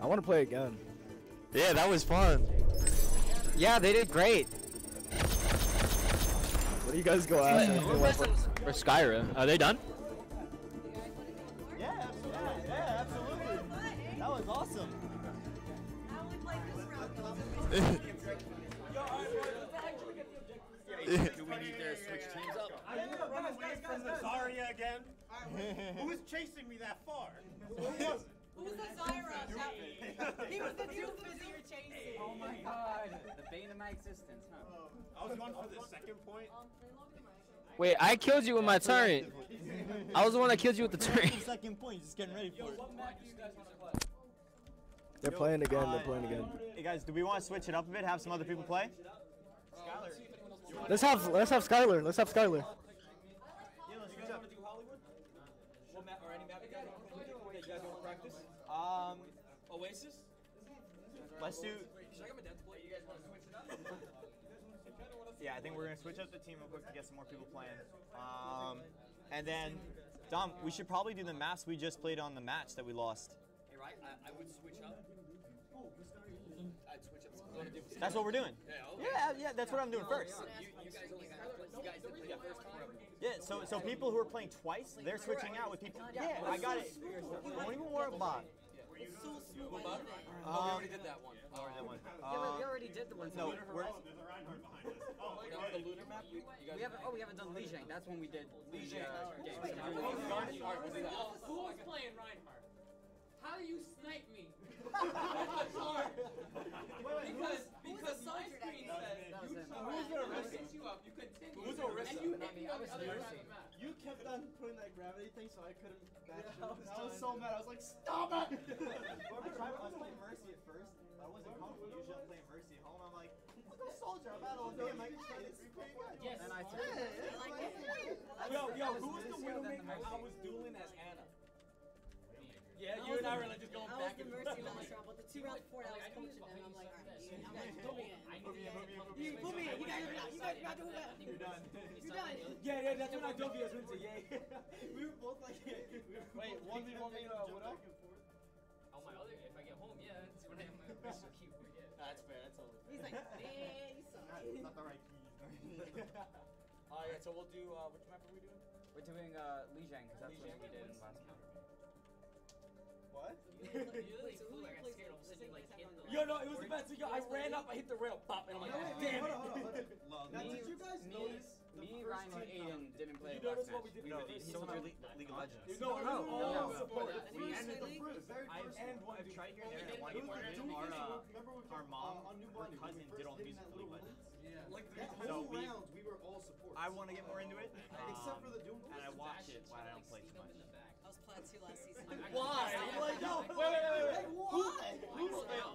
[SPEAKER 4] I want to play again.
[SPEAKER 1] Yeah, that was fun.
[SPEAKER 2] Yeah, they did great.
[SPEAKER 4] What do you guys go after?
[SPEAKER 5] For Skyrim. Are they done?
[SPEAKER 15] Do we need to switch teams up?
[SPEAKER 16] I'm gonna run away from the Zarya again. Who was chasing me that far? Who was it?
[SPEAKER 7] Who's the Zyra? he was the doofus you were chasing.
[SPEAKER 16] Oh my god.
[SPEAKER 2] The bane of my existence, huh?
[SPEAKER 16] I was going for the second point.
[SPEAKER 5] Wait, I killed you with my turret. I was the one that killed you with the turret.
[SPEAKER 16] Second point, just getting ready for it.
[SPEAKER 4] They're playing again. They're playing again.
[SPEAKER 16] Hey guys, do we want to switch it up a bit? Have some other people play?
[SPEAKER 4] Let's have let's have Skylar. Let's have Skylar.
[SPEAKER 16] Yeah, let's switch up. do Hollywood? What map or any map you guys want to? You guys want to practice? Um, Oasis? Let's do. Should I get my dad to play? You guys want to switch it up? yeah, I think we're gonna switch up the team real quick to get some more people playing. Um, and then, Dom, we should probably do the maps we just played on the match that we lost.
[SPEAKER 15] Hey, right? I, I would switch up. I'd switch up.
[SPEAKER 16] That's what we're doing. Yeah, yeah, that's what I'm doing first.
[SPEAKER 15] You, you guys only got you guys did play the first time.
[SPEAKER 16] Yeah, so so people who are playing twice, they're switching out with people. Yeah, I got it. Don't even worry about it.
[SPEAKER 15] Um,
[SPEAKER 16] Um,
[SPEAKER 15] we already did that one.
[SPEAKER 16] Or that one.
[SPEAKER 2] Yeah, but we already did the ones.
[SPEAKER 16] no,
[SPEAKER 2] that we-
[SPEAKER 16] we're,
[SPEAKER 15] the lunar map. You, you guys
[SPEAKER 2] we haven't. Oh, we haven't done Lijiang. That's when we did Lijiang uh, games.
[SPEAKER 15] Who was playing Reinhardt? How do you snipe me? That's hard. Because because my screen says you try, I hit you up, you continue,
[SPEAKER 16] Who's Orisa?
[SPEAKER 15] and you hit me on the other side of the map.
[SPEAKER 16] You kept on putting that gravity thing, so I couldn't match you. I was so mad. I was like, stop it! I tried. I was playing Mercy at first. I wasn't comfortable. Usually I'm playing Mercy at home. I'm like, look at soldier. I'm out all day. I'm like, hey, this is pretty good.
[SPEAKER 2] Yes. And I
[SPEAKER 16] Yeah,
[SPEAKER 2] took-
[SPEAKER 16] it's
[SPEAKER 15] Yo, yo, who was the widowmaker I was dueling as Ana? Yeah, you and I were like just going back and forth.
[SPEAKER 7] but the two rounds before that, I was coaching them. I'm like, alright, you guys put me in. You put me in. You guys, you done. You're not doing that.
[SPEAKER 15] You're done.
[SPEAKER 7] You're done.
[SPEAKER 15] Yeah, yeah, that's when I dove you as Winter. Yeah. we were both like, we were
[SPEAKER 12] Wait, one v one me, uh, Widow?
[SPEAKER 11] On my other, if I get home, yeah, that's when I have my official keyboard. Yeah.
[SPEAKER 12] That's fair. That's all.
[SPEAKER 7] He's like, man, you suck.
[SPEAKER 12] Not the right keys.
[SPEAKER 15] Alright, so we'll do, uh, which map are we doing?
[SPEAKER 2] We're doing uh, Lijiang because that's what we did in the last map.
[SPEAKER 15] What?
[SPEAKER 11] You look, you look cool. I got scared all of a sudden. You like hit the.
[SPEAKER 15] Yo, no, it was the best thing. I ran up, I hit the rail, pop, and I'm like, damn it.
[SPEAKER 12] Now,
[SPEAKER 2] Me-
[SPEAKER 12] did you guys
[SPEAKER 2] me,
[SPEAKER 12] notice
[SPEAKER 2] me, Ryan, and
[SPEAKER 12] team
[SPEAKER 2] Aiden didn't play
[SPEAKER 15] You
[SPEAKER 2] last
[SPEAKER 15] notice what we did? No,
[SPEAKER 2] did-
[SPEAKER 15] he's
[SPEAKER 2] someone
[SPEAKER 15] talking
[SPEAKER 12] League of Legends.
[SPEAKER 15] No, no,
[SPEAKER 2] No,
[SPEAKER 15] all
[SPEAKER 2] no.
[SPEAKER 15] support.
[SPEAKER 12] We ended the first, very
[SPEAKER 15] I
[SPEAKER 12] first
[SPEAKER 15] and
[SPEAKER 12] one.
[SPEAKER 15] one.
[SPEAKER 16] I've tried here and there. I want to more
[SPEAKER 12] like
[SPEAKER 16] in.
[SPEAKER 12] two
[SPEAKER 16] Our,
[SPEAKER 12] weeks ago.
[SPEAKER 16] uh,
[SPEAKER 12] Remember we
[SPEAKER 16] our mom,
[SPEAKER 12] on New
[SPEAKER 16] her
[SPEAKER 12] Bonding, when we
[SPEAKER 16] cousin did all the
[SPEAKER 12] first
[SPEAKER 16] music for League of Legends.
[SPEAKER 12] Yeah. Like
[SPEAKER 16] that
[SPEAKER 12] that whole
[SPEAKER 16] we-
[SPEAKER 12] round, we were all support.
[SPEAKER 16] I want to get more into it.
[SPEAKER 12] Except for the Doom.
[SPEAKER 16] And I watch it when I don't play too much.
[SPEAKER 7] I was plat last season.
[SPEAKER 15] Why? Like, yo,
[SPEAKER 12] Wait, wait, wait, wait.
[SPEAKER 7] Why?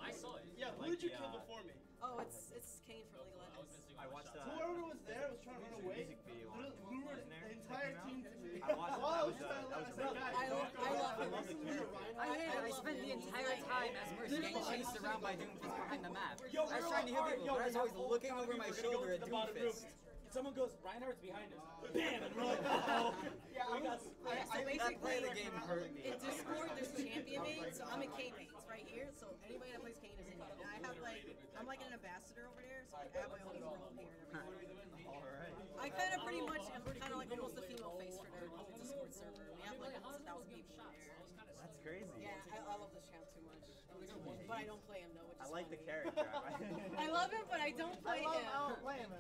[SPEAKER 11] I saw it.
[SPEAKER 12] Yeah, who
[SPEAKER 16] Like
[SPEAKER 12] did you
[SPEAKER 16] the,
[SPEAKER 12] kill before me?
[SPEAKER 7] Oh, it's it's Kayn from League of Legends.
[SPEAKER 16] I watched uh,
[SPEAKER 12] Whoever was there was trying to run away.
[SPEAKER 16] music video on
[SPEAKER 12] Literally,
[SPEAKER 16] Wasn't there?
[SPEAKER 12] the entire team to me.
[SPEAKER 16] I watched it. That was, that was
[SPEAKER 12] guy.
[SPEAKER 7] I, lo- I love
[SPEAKER 16] I love the.
[SPEAKER 2] I hate it. I spent the entire time as Mercy getting chased around by Doomfist behind the map. I was trying to heal people, but I was always looking over my shoulder at Doomfist.
[SPEAKER 15] Someone goes, Reinhardt's behind us. Bam! And we're like, oh. Yeah, I got.
[SPEAKER 7] Yeah, so
[SPEAKER 2] That play the
[SPEAKER 7] basically,
[SPEAKER 2] game hurt me.
[SPEAKER 7] in Discord, there's champion mains, so I'm a K mains right here. So anybody that plays Kayn is in here. And I have like, I'm like an ambassador over there, so like, I have my own role here and everything.
[SPEAKER 16] Alright.
[SPEAKER 7] I kind of pretty much am kind of like almost the female face for their whole Discord server. We have like almost a thousand people in there.
[SPEAKER 16] That's crazy.
[SPEAKER 7] Yeah, I, I love this channel too much. But I don't play him though, which is
[SPEAKER 16] I like the
[SPEAKER 7] funny.
[SPEAKER 16] character.
[SPEAKER 7] I love him, but I don't play him.
[SPEAKER 12] I don't play him.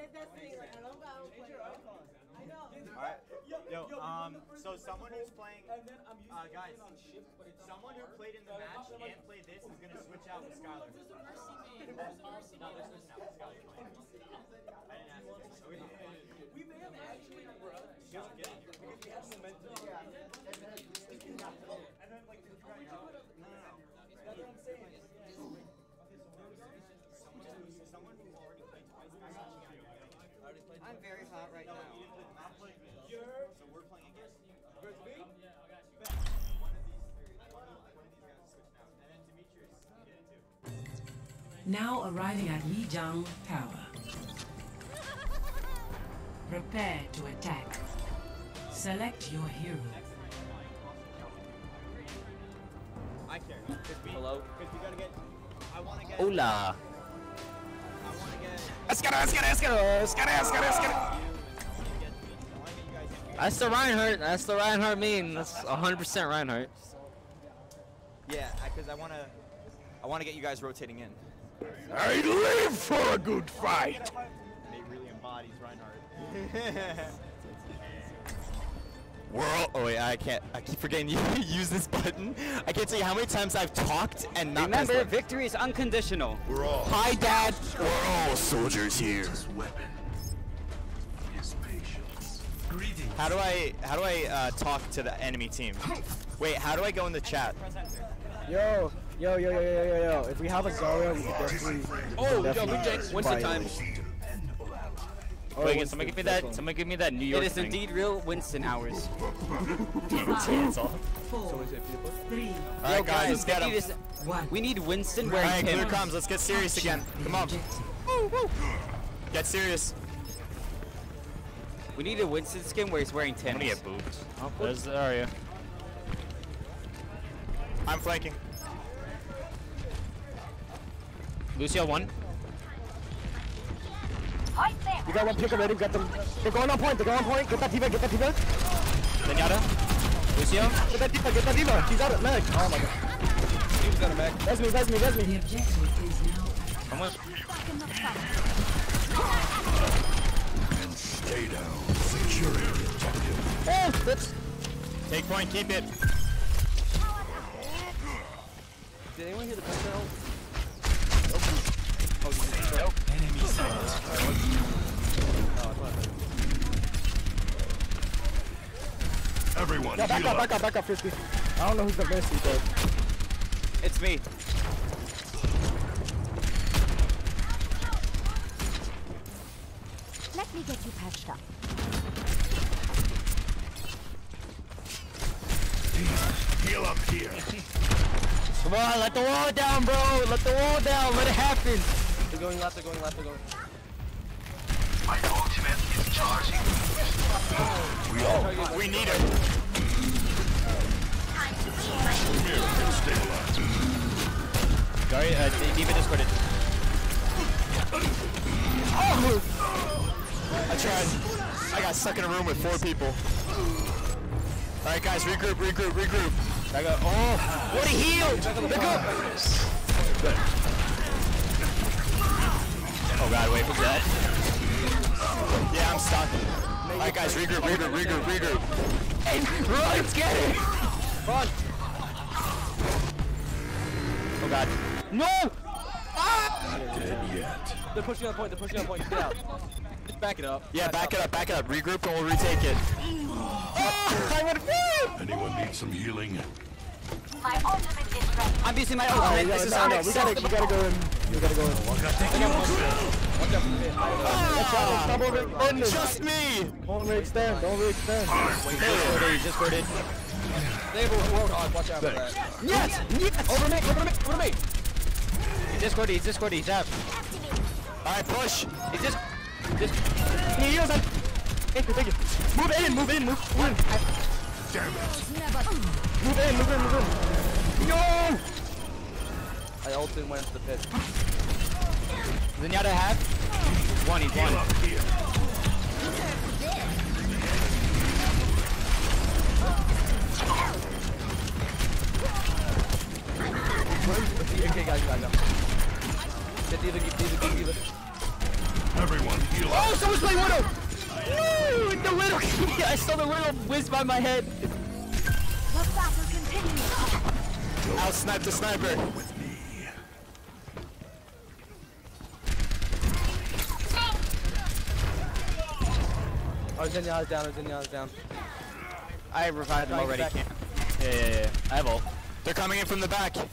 [SPEAKER 7] That, that's the thing. Like, I don't play. I know.
[SPEAKER 16] Alright. Yo, um, so someone who's playing,
[SPEAKER 15] And then I'm using
[SPEAKER 16] uh, guys,
[SPEAKER 15] on shift, but it's
[SPEAKER 16] someone who played in the match and played this is gonna switch out with Skylar. No, they're switching out with Skylar. playing.
[SPEAKER 2] Now
[SPEAKER 8] arriving at Lijiang Tower. Prepare to attack. Select your hero.
[SPEAKER 16] I care.
[SPEAKER 2] Hello?
[SPEAKER 16] Because we gotta get. I wanna get.
[SPEAKER 2] Hola.
[SPEAKER 5] That's the Reinhardt. That's the Reinhardt meme. That's 100% Reinhardt.
[SPEAKER 16] Yeah, because I wanna. I wanna get you guys rotating in.
[SPEAKER 5] I live for a good fight.
[SPEAKER 16] And it really embodies Reinhardt.
[SPEAKER 1] We're all. Oh wait, I can't. I keep forgetting you use this button. I can't tell you how many times I've talked and not.
[SPEAKER 2] Remember,
[SPEAKER 1] it.
[SPEAKER 2] victory is unconditional.
[SPEAKER 9] We're all
[SPEAKER 1] Hi, Dad. We're all soldiers here.
[SPEAKER 9] his weapon. His patience. Greetings.
[SPEAKER 1] How do I? How do I uh, talk to the enemy team? Wait, how do I go in the chat?
[SPEAKER 4] Yo, yo, yo, yo, yo, yo, yo. If we have a Zarya, we could definitely.
[SPEAKER 15] Oh, yo,
[SPEAKER 4] definitely
[SPEAKER 15] Lijiang, Winston
[SPEAKER 4] fight.
[SPEAKER 15] time.
[SPEAKER 4] Oh,
[SPEAKER 5] Wait,
[SPEAKER 4] Winston,
[SPEAKER 5] somebody give me that.
[SPEAKER 4] one.
[SPEAKER 5] Somebody give me that New York
[SPEAKER 2] It is
[SPEAKER 5] thing.
[SPEAKER 2] indeed real Winston hours.
[SPEAKER 5] Cancel.
[SPEAKER 8] Four, three,
[SPEAKER 1] All right,
[SPEAKER 2] Yo,
[SPEAKER 1] guys, let's get him.
[SPEAKER 8] one.
[SPEAKER 2] we need Winston
[SPEAKER 1] All
[SPEAKER 2] wearing
[SPEAKER 1] right, here
[SPEAKER 2] Tim's.
[SPEAKER 1] comes. Let's get serious again. Come on. Get serious.
[SPEAKER 2] We need a Winston skin where he's wearing
[SPEAKER 5] I'm
[SPEAKER 2] Tim's.
[SPEAKER 5] gonna get booped. Oh, there's the Arya.
[SPEAKER 1] I'm flanking.
[SPEAKER 5] Lucio one.
[SPEAKER 4] You got one pick already. Got them. They're going on point. They're going on point. Get that D.Va. Get that D.Va.
[SPEAKER 5] Zenyatta. Lucio.
[SPEAKER 4] Get that D.Va. Get that D.Va. She's out of leg. Oh my god.
[SPEAKER 12] Team's got a back.
[SPEAKER 4] That's me. That's me. That's me.
[SPEAKER 8] The objective is now
[SPEAKER 5] I'm with.
[SPEAKER 9] And stay down. Security objective.
[SPEAKER 4] Oh, that's.
[SPEAKER 1] Take point. Keep it.
[SPEAKER 12] Did anyone hear the bell?
[SPEAKER 9] Enemy sight. Everyone,
[SPEAKER 4] Yeah, back up.
[SPEAKER 9] up.
[SPEAKER 4] Back up. Back up, Frisbee. I don't know who's the mercy, but.
[SPEAKER 2] It's me.
[SPEAKER 6] Let me get you patched up.
[SPEAKER 9] Heal up here.
[SPEAKER 5] Come on, let the wall down, bro. Let the wall down. Let it happen.
[SPEAKER 12] They're going left, they're going left, they're going.
[SPEAKER 10] My ultimate is charging.
[SPEAKER 9] We all
[SPEAKER 1] We need it.
[SPEAKER 9] Mira can stabilize.
[SPEAKER 2] Sorry, uh, D.Va discorded.
[SPEAKER 1] I tried. I got stuck in a room with four people. Alright guys, regroup, regroup, regroup. I got oh what a heal! Look up!
[SPEAKER 5] Oh god, wait, who's that?
[SPEAKER 1] Yeah, I'm stuck. Alright guys, regroup, regroup, regroup, regroup. Hey, run, let's get it!
[SPEAKER 12] Run!
[SPEAKER 5] Oh god.
[SPEAKER 1] No!
[SPEAKER 9] Dead yet.
[SPEAKER 12] They're pushing on point. They're pushing on point. Get out.
[SPEAKER 3] Just back it up.
[SPEAKER 1] Yeah, back it up, back it up. Regroup and we'll retake it. Oh, I would
[SPEAKER 9] Anyone need some healing?
[SPEAKER 6] My ultimate is ready.
[SPEAKER 2] I'm using my
[SPEAKER 4] Oh,
[SPEAKER 2] ultimate. This
[SPEAKER 4] gotta,
[SPEAKER 2] is
[SPEAKER 4] no, no, we gotta, we gotta go in. We gotta go in.
[SPEAKER 3] Watch out the pit.
[SPEAKER 4] Watch out, stop overextending.
[SPEAKER 1] Just me!
[SPEAKER 4] Don't overextend, don't overextend.
[SPEAKER 2] Discorded, discorded.
[SPEAKER 3] They have a Warthog. Watch out for that.
[SPEAKER 2] Yes! Yes!
[SPEAKER 3] Over me! Over me! Over me!
[SPEAKER 2] He's discorded, he's discorded, he's out.
[SPEAKER 1] Alright, push!
[SPEAKER 2] He's just. Just.
[SPEAKER 4] He heals on. Thank you, thank you. Move in, move in, move in.
[SPEAKER 9] Damn it.
[SPEAKER 4] Move in, move in, move in. No!
[SPEAKER 12] I ulted and went into the pit.
[SPEAKER 2] Zenyatta half. One, he's one.
[SPEAKER 9] Up here.
[SPEAKER 12] Okay, guys, guys, guys. Get D.Va, get D.Va, get D.Va.
[SPEAKER 9] Everyone heal up.
[SPEAKER 2] Oh, someone's playing Widow! No! The Widow! I saw the Widow whiz by my head.
[SPEAKER 6] The battle continues.
[SPEAKER 1] I'll snipe the sniper.
[SPEAKER 9] With me.
[SPEAKER 12] Oh, Zenyatta's down. Oh, Zenyatta's down.
[SPEAKER 2] I revived him already. Can't. Yeah, yeah, yeah. I have ult.
[SPEAKER 1] They're coming in from the back.
[SPEAKER 4] Watch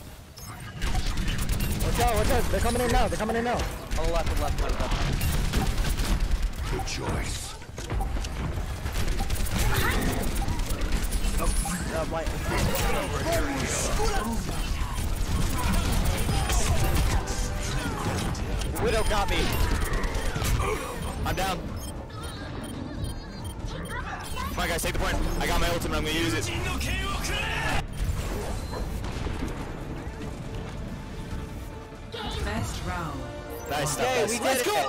[SPEAKER 4] out, watch out. They're coming in now, they're coming in now.
[SPEAKER 12] On the left, on the left, on the left.
[SPEAKER 9] Good choice.
[SPEAKER 12] Uh, my,
[SPEAKER 2] Widow got me.
[SPEAKER 1] I'm down. Come on guys, take the point. I got my ultimate, I'm gonna use it.
[SPEAKER 8] Best round.
[SPEAKER 1] Nice stuff,
[SPEAKER 2] Yay,
[SPEAKER 1] guys.
[SPEAKER 2] we
[SPEAKER 1] Let's
[SPEAKER 2] did
[SPEAKER 1] go!
[SPEAKER 2] it.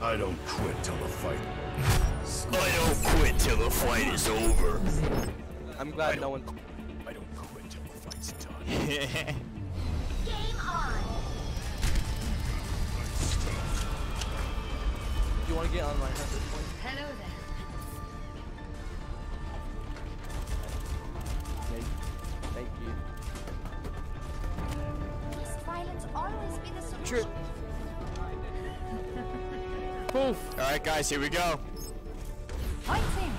[SPEAKER 9] I don't quit till the fight.
[SPEAKER 1] I don't quit till the fight is over.
[SPEAKER 12] I'm glad no one.
[SPEAKER 9] I don't quit till the fight's done.
[SPEAKER 12] you want to get on my head at this point?
[SPEAKER 6] Hello there.
[SPEAKER 12] Thank, thank you.
[SPEAKER 6] Must violence always be the solution?
[SPEAKER 1] Alright guys, here we go.
[SPEAKER 6] Fighting.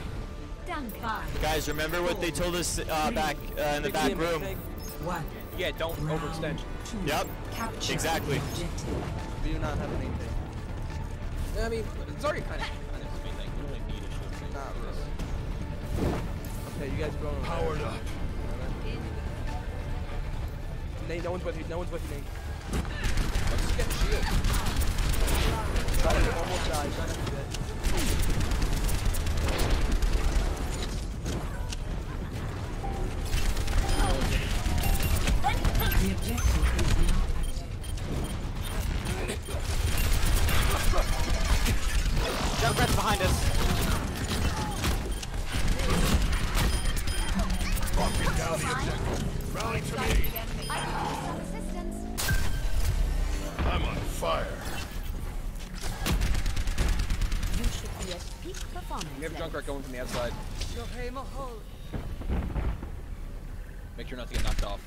[SPEAKER 6] Down five.
[SPEAKER 1] Guys, remember what they told us uh, back uh, in the back room?
[SPEAKER 12] big.
[SPEAKER 8] One.
[SPEAKER 3] Yeah, don't overextend.
[SPEAKER 1] Yep,
[SPEAKER 8] Capture
[SPEAKER 1] exactly.
[SPEAKER 8] Objective.
[SPEAKER 12] We do not have anything.
[SPEAKER 3] I mean, it's already kind of kind of the same thing. Don't really need a shield.
[SPEAKER 12] Not really. Okay, you guys are going.
[SPEAKER 9] Powered up.
[SPEAKER 12] Nate, no one's with you. No one's with you, Nate.
[SPEAKER 3] Let's just get a shield.
[SPEAKER 12] Try to almost die. Try not to do that.
[SPEAKER 8] The objective is
[SPEAKER 3] Make sure not to get knocked off.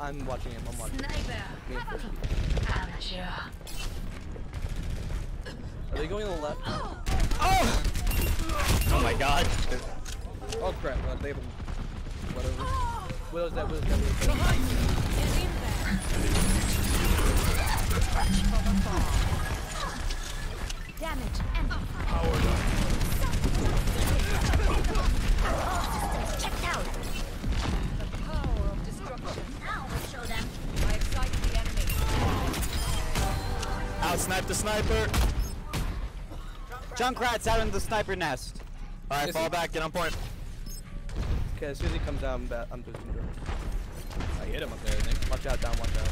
[SPEAKER 12] I'm watching him. I'm watching.
[SPEAKER 6] Sniper.
[SPEAKER 12] Me.
[SPEAKER 6] Amateur.
[SPEAKER 12] Are they going on the left?
[SPEAKER 5] Oh my god.
[SPEAKER 3] Oh crap! Uh, they have a, whatever.
[SPEAKER 12] Widow's dead. Widow's dead. Widow's dead.
[SPEAKER 6] Damage and
[SPEAKER 9] Powered up.
[SPEAKER 6] systems checked out. The power of destruction. Now show them. I excited the enemy.
[SPEAKER 1] snipe the sniper.
[SPEAKER 2] Junkrat's out in the sniper nest.
[SPEAKER 1] All right, fall back, get on point.
[SPEAKER 12] Okay, as soon as he comes down, I'm, ba- I'm boosting drone.
[SPEAKER 3] I hit him up there, I think.
[SPEAKER 12] Watch out, down, watch out.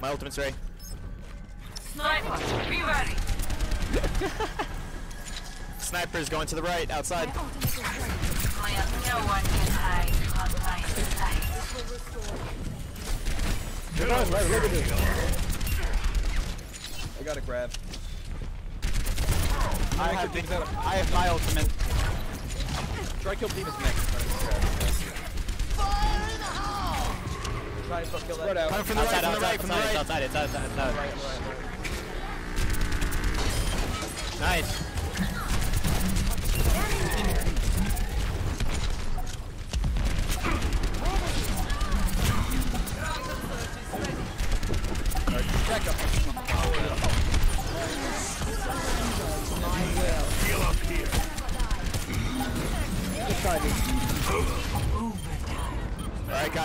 [SPEAKER 1] My ultimate's ready.
[SPEAKER 8] Sniper, be ready.
[SPEAKER 1] Sniper's going to the right, outside.
[SPEAKER 8] No one can hide from my sight.
[SPEAKER 12] I got to grab.
[SPEAKER 2] I have, I have my ultimate.
[SPEAKER 3] Try kill D.Va's next.
[SPEAKER 12] Try to kill that.
[SPEAKER 3] Spread out.
[SPEAKER 1] Coming from the
[SPEAKER 5] outside,
[SPEAKER 1] right, from the
[SPEAKER 5] outside,
[SPEAKER 1] right, from the right.
[SPEAKER 5] outside, it's outside, it's outside. Nice.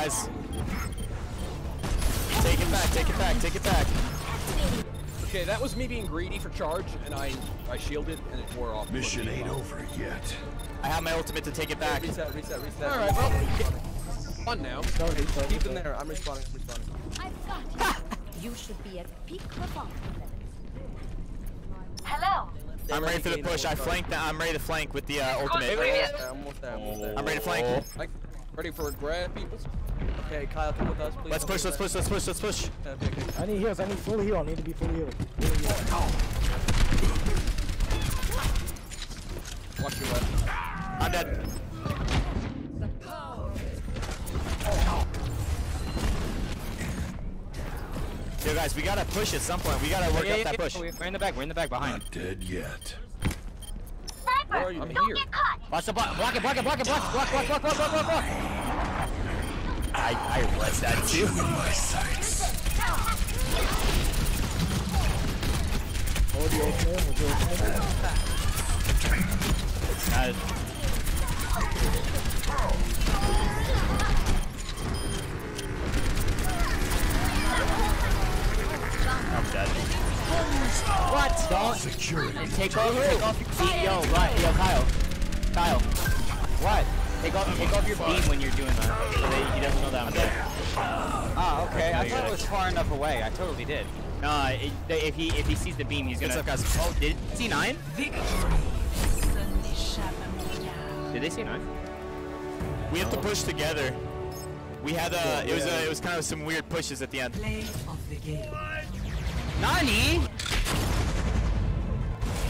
[SPEAKER 1] Guys. Take it back, take it back, take it back.
[SPEAKER 3] Okay, that was me being greedy for charge, and I I shielded, and it wore off.
[SPEAKER 9] Mission ain't over yet.
[SPEAKER 1] I have my ultimate to take it back.
[SPEAKER 12] Reset, reset, reset.
[SPEAKER 3] All right, well, fun now.
[SPEAKER 12] Keep them there. I'm respawning. I'm respawning.
[SPEAKER 6] I've got you. You should be at peak performance.
[SPEAKER 8] Hello.
[SPEAKER 1] I'm ready for the push. I flanked. The, I'm ready to flank with the uh, ultimate.
[SPEAKER 12] Yeah, almost there, almost there.
[SPEAKER 1] I'm ready to flank.
[SPEAKER 3] Like, ready for a grab, people?
[SPEAKER 12] Okay, Kyle, come with us, please.
[SPEAKER 1] Let's push. Let's push. Let's push. Let's push.
[SPEAKER 12] Okay, okay.
[SPEAKER 4] I need heals. I need full heal. I need to be fully healed. Fully healed.
[SPEAKER 3] Watch your left.
[SPEAKER 1] I'm dead. Yo, guys, we gotta push at some point. We gotta work
[SPEAKER 5] Yeah,
[SPEAKER 1] up
[SPEAKER 5] yeah,
[SPEAKER 1] that push.
[SPEAKER 5] We're in the back, we're in the back behind.
[SPEAKER 9] Not dead yet.
[SPEAKER 3] Where are you? I'm
[SPEAKER 8] Don't
[SPEAKER 3] here.
[SPEAKER 8] get caught.
[SPEAKER 5] Watch the block, block it, block it, block it, block, block, block, block, block, block, block, block.
[SPEAKER 1] I I was that too.
[SPEAKER 9] In my sights.
[SPEAKER 4] Hold the ultimate. Hold the ultimate.
[SPEAKER 5] Nice. I'm dead. What? Don't
[SPEAKER 9] Security.
[SPEAKER 5] take off, take off your beam. Yo, right, yo, Kyle. Kyle. What? Take off, take off your beam when you're doing that. So that he doesn't know that I'm dead.
[SPEAKER 2] Ah, okay. I thought it was far enough away. I totally did.
[SPEAKER 5] Nah, it, if he if he sees the beam, he's gonna.
[SPEAKER 1] What's up, guys?
[SPEAKER 5] Oh, did C nine?
[SPEAKER 8] Victory. Ce n'échappe à
[SPEAKER 5] Did they see nine?
[SPEAKER 1] We have to push together. We had uh, it was uh, it was kind of some weird pushes at the end.
[SPEAKER 8] Play of the game.
[SPEAKER 5] Nani?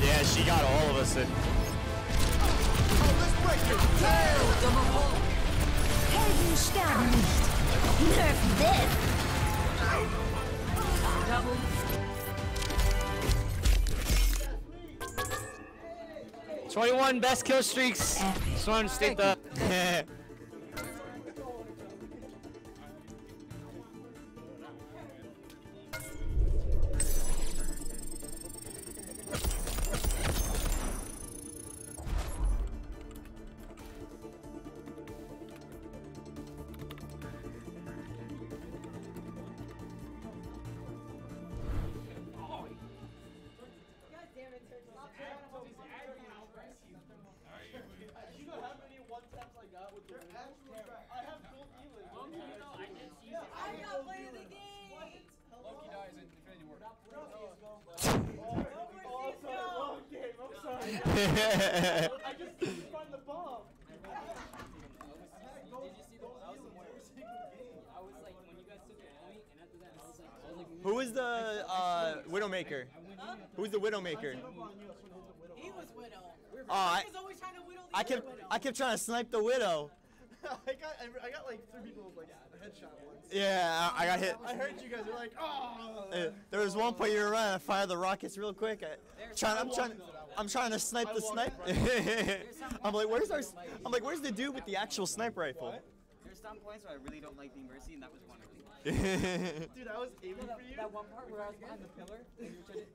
[SPEAKER 1] Yeah, she got all of us. In.
[SPEAKER 6] Helden nicht. Nerf this.
[SPEAKER 8] Double.
[SPEAKER 5] 21 best kill streaks. Just wanted to state that.
[SPEAKER 12] Who is the uh, Widowmaker? Who's the Widowmaker?
[SPEAKER 7] He was widow.
[SPEAKER 12] Oh, I,
[SPEAKER 7] He was always trying to whittle the
[SPEAKER 12] I kept
[SPEAKER 7] widow.
[SPEAKER 12] I kept trying to snipe the Widow.
[SPEAKER 15] I got I got like three people like headshot once.
[SPEAKER 12] Yeah, I, I got hit.
[SPEAKER 15] I heard you guys were like, oh.
[SPEAKER 12] Uh, there was one point you were running, I fired the rockets real quick. I, trying, I'm trying, I'm trying to snipe the snipe. I'm like, where's our? s- I'm like, where's the dude with the actual sniper rifle?
[SPEAKER 2] There's some points where I really don't like being Mercy, and that was one of them.
[SPEAKER 15] Dude, I was aiming for you.
[SPEAKER 11] That one part where I was behind the pillar, and you were trying to.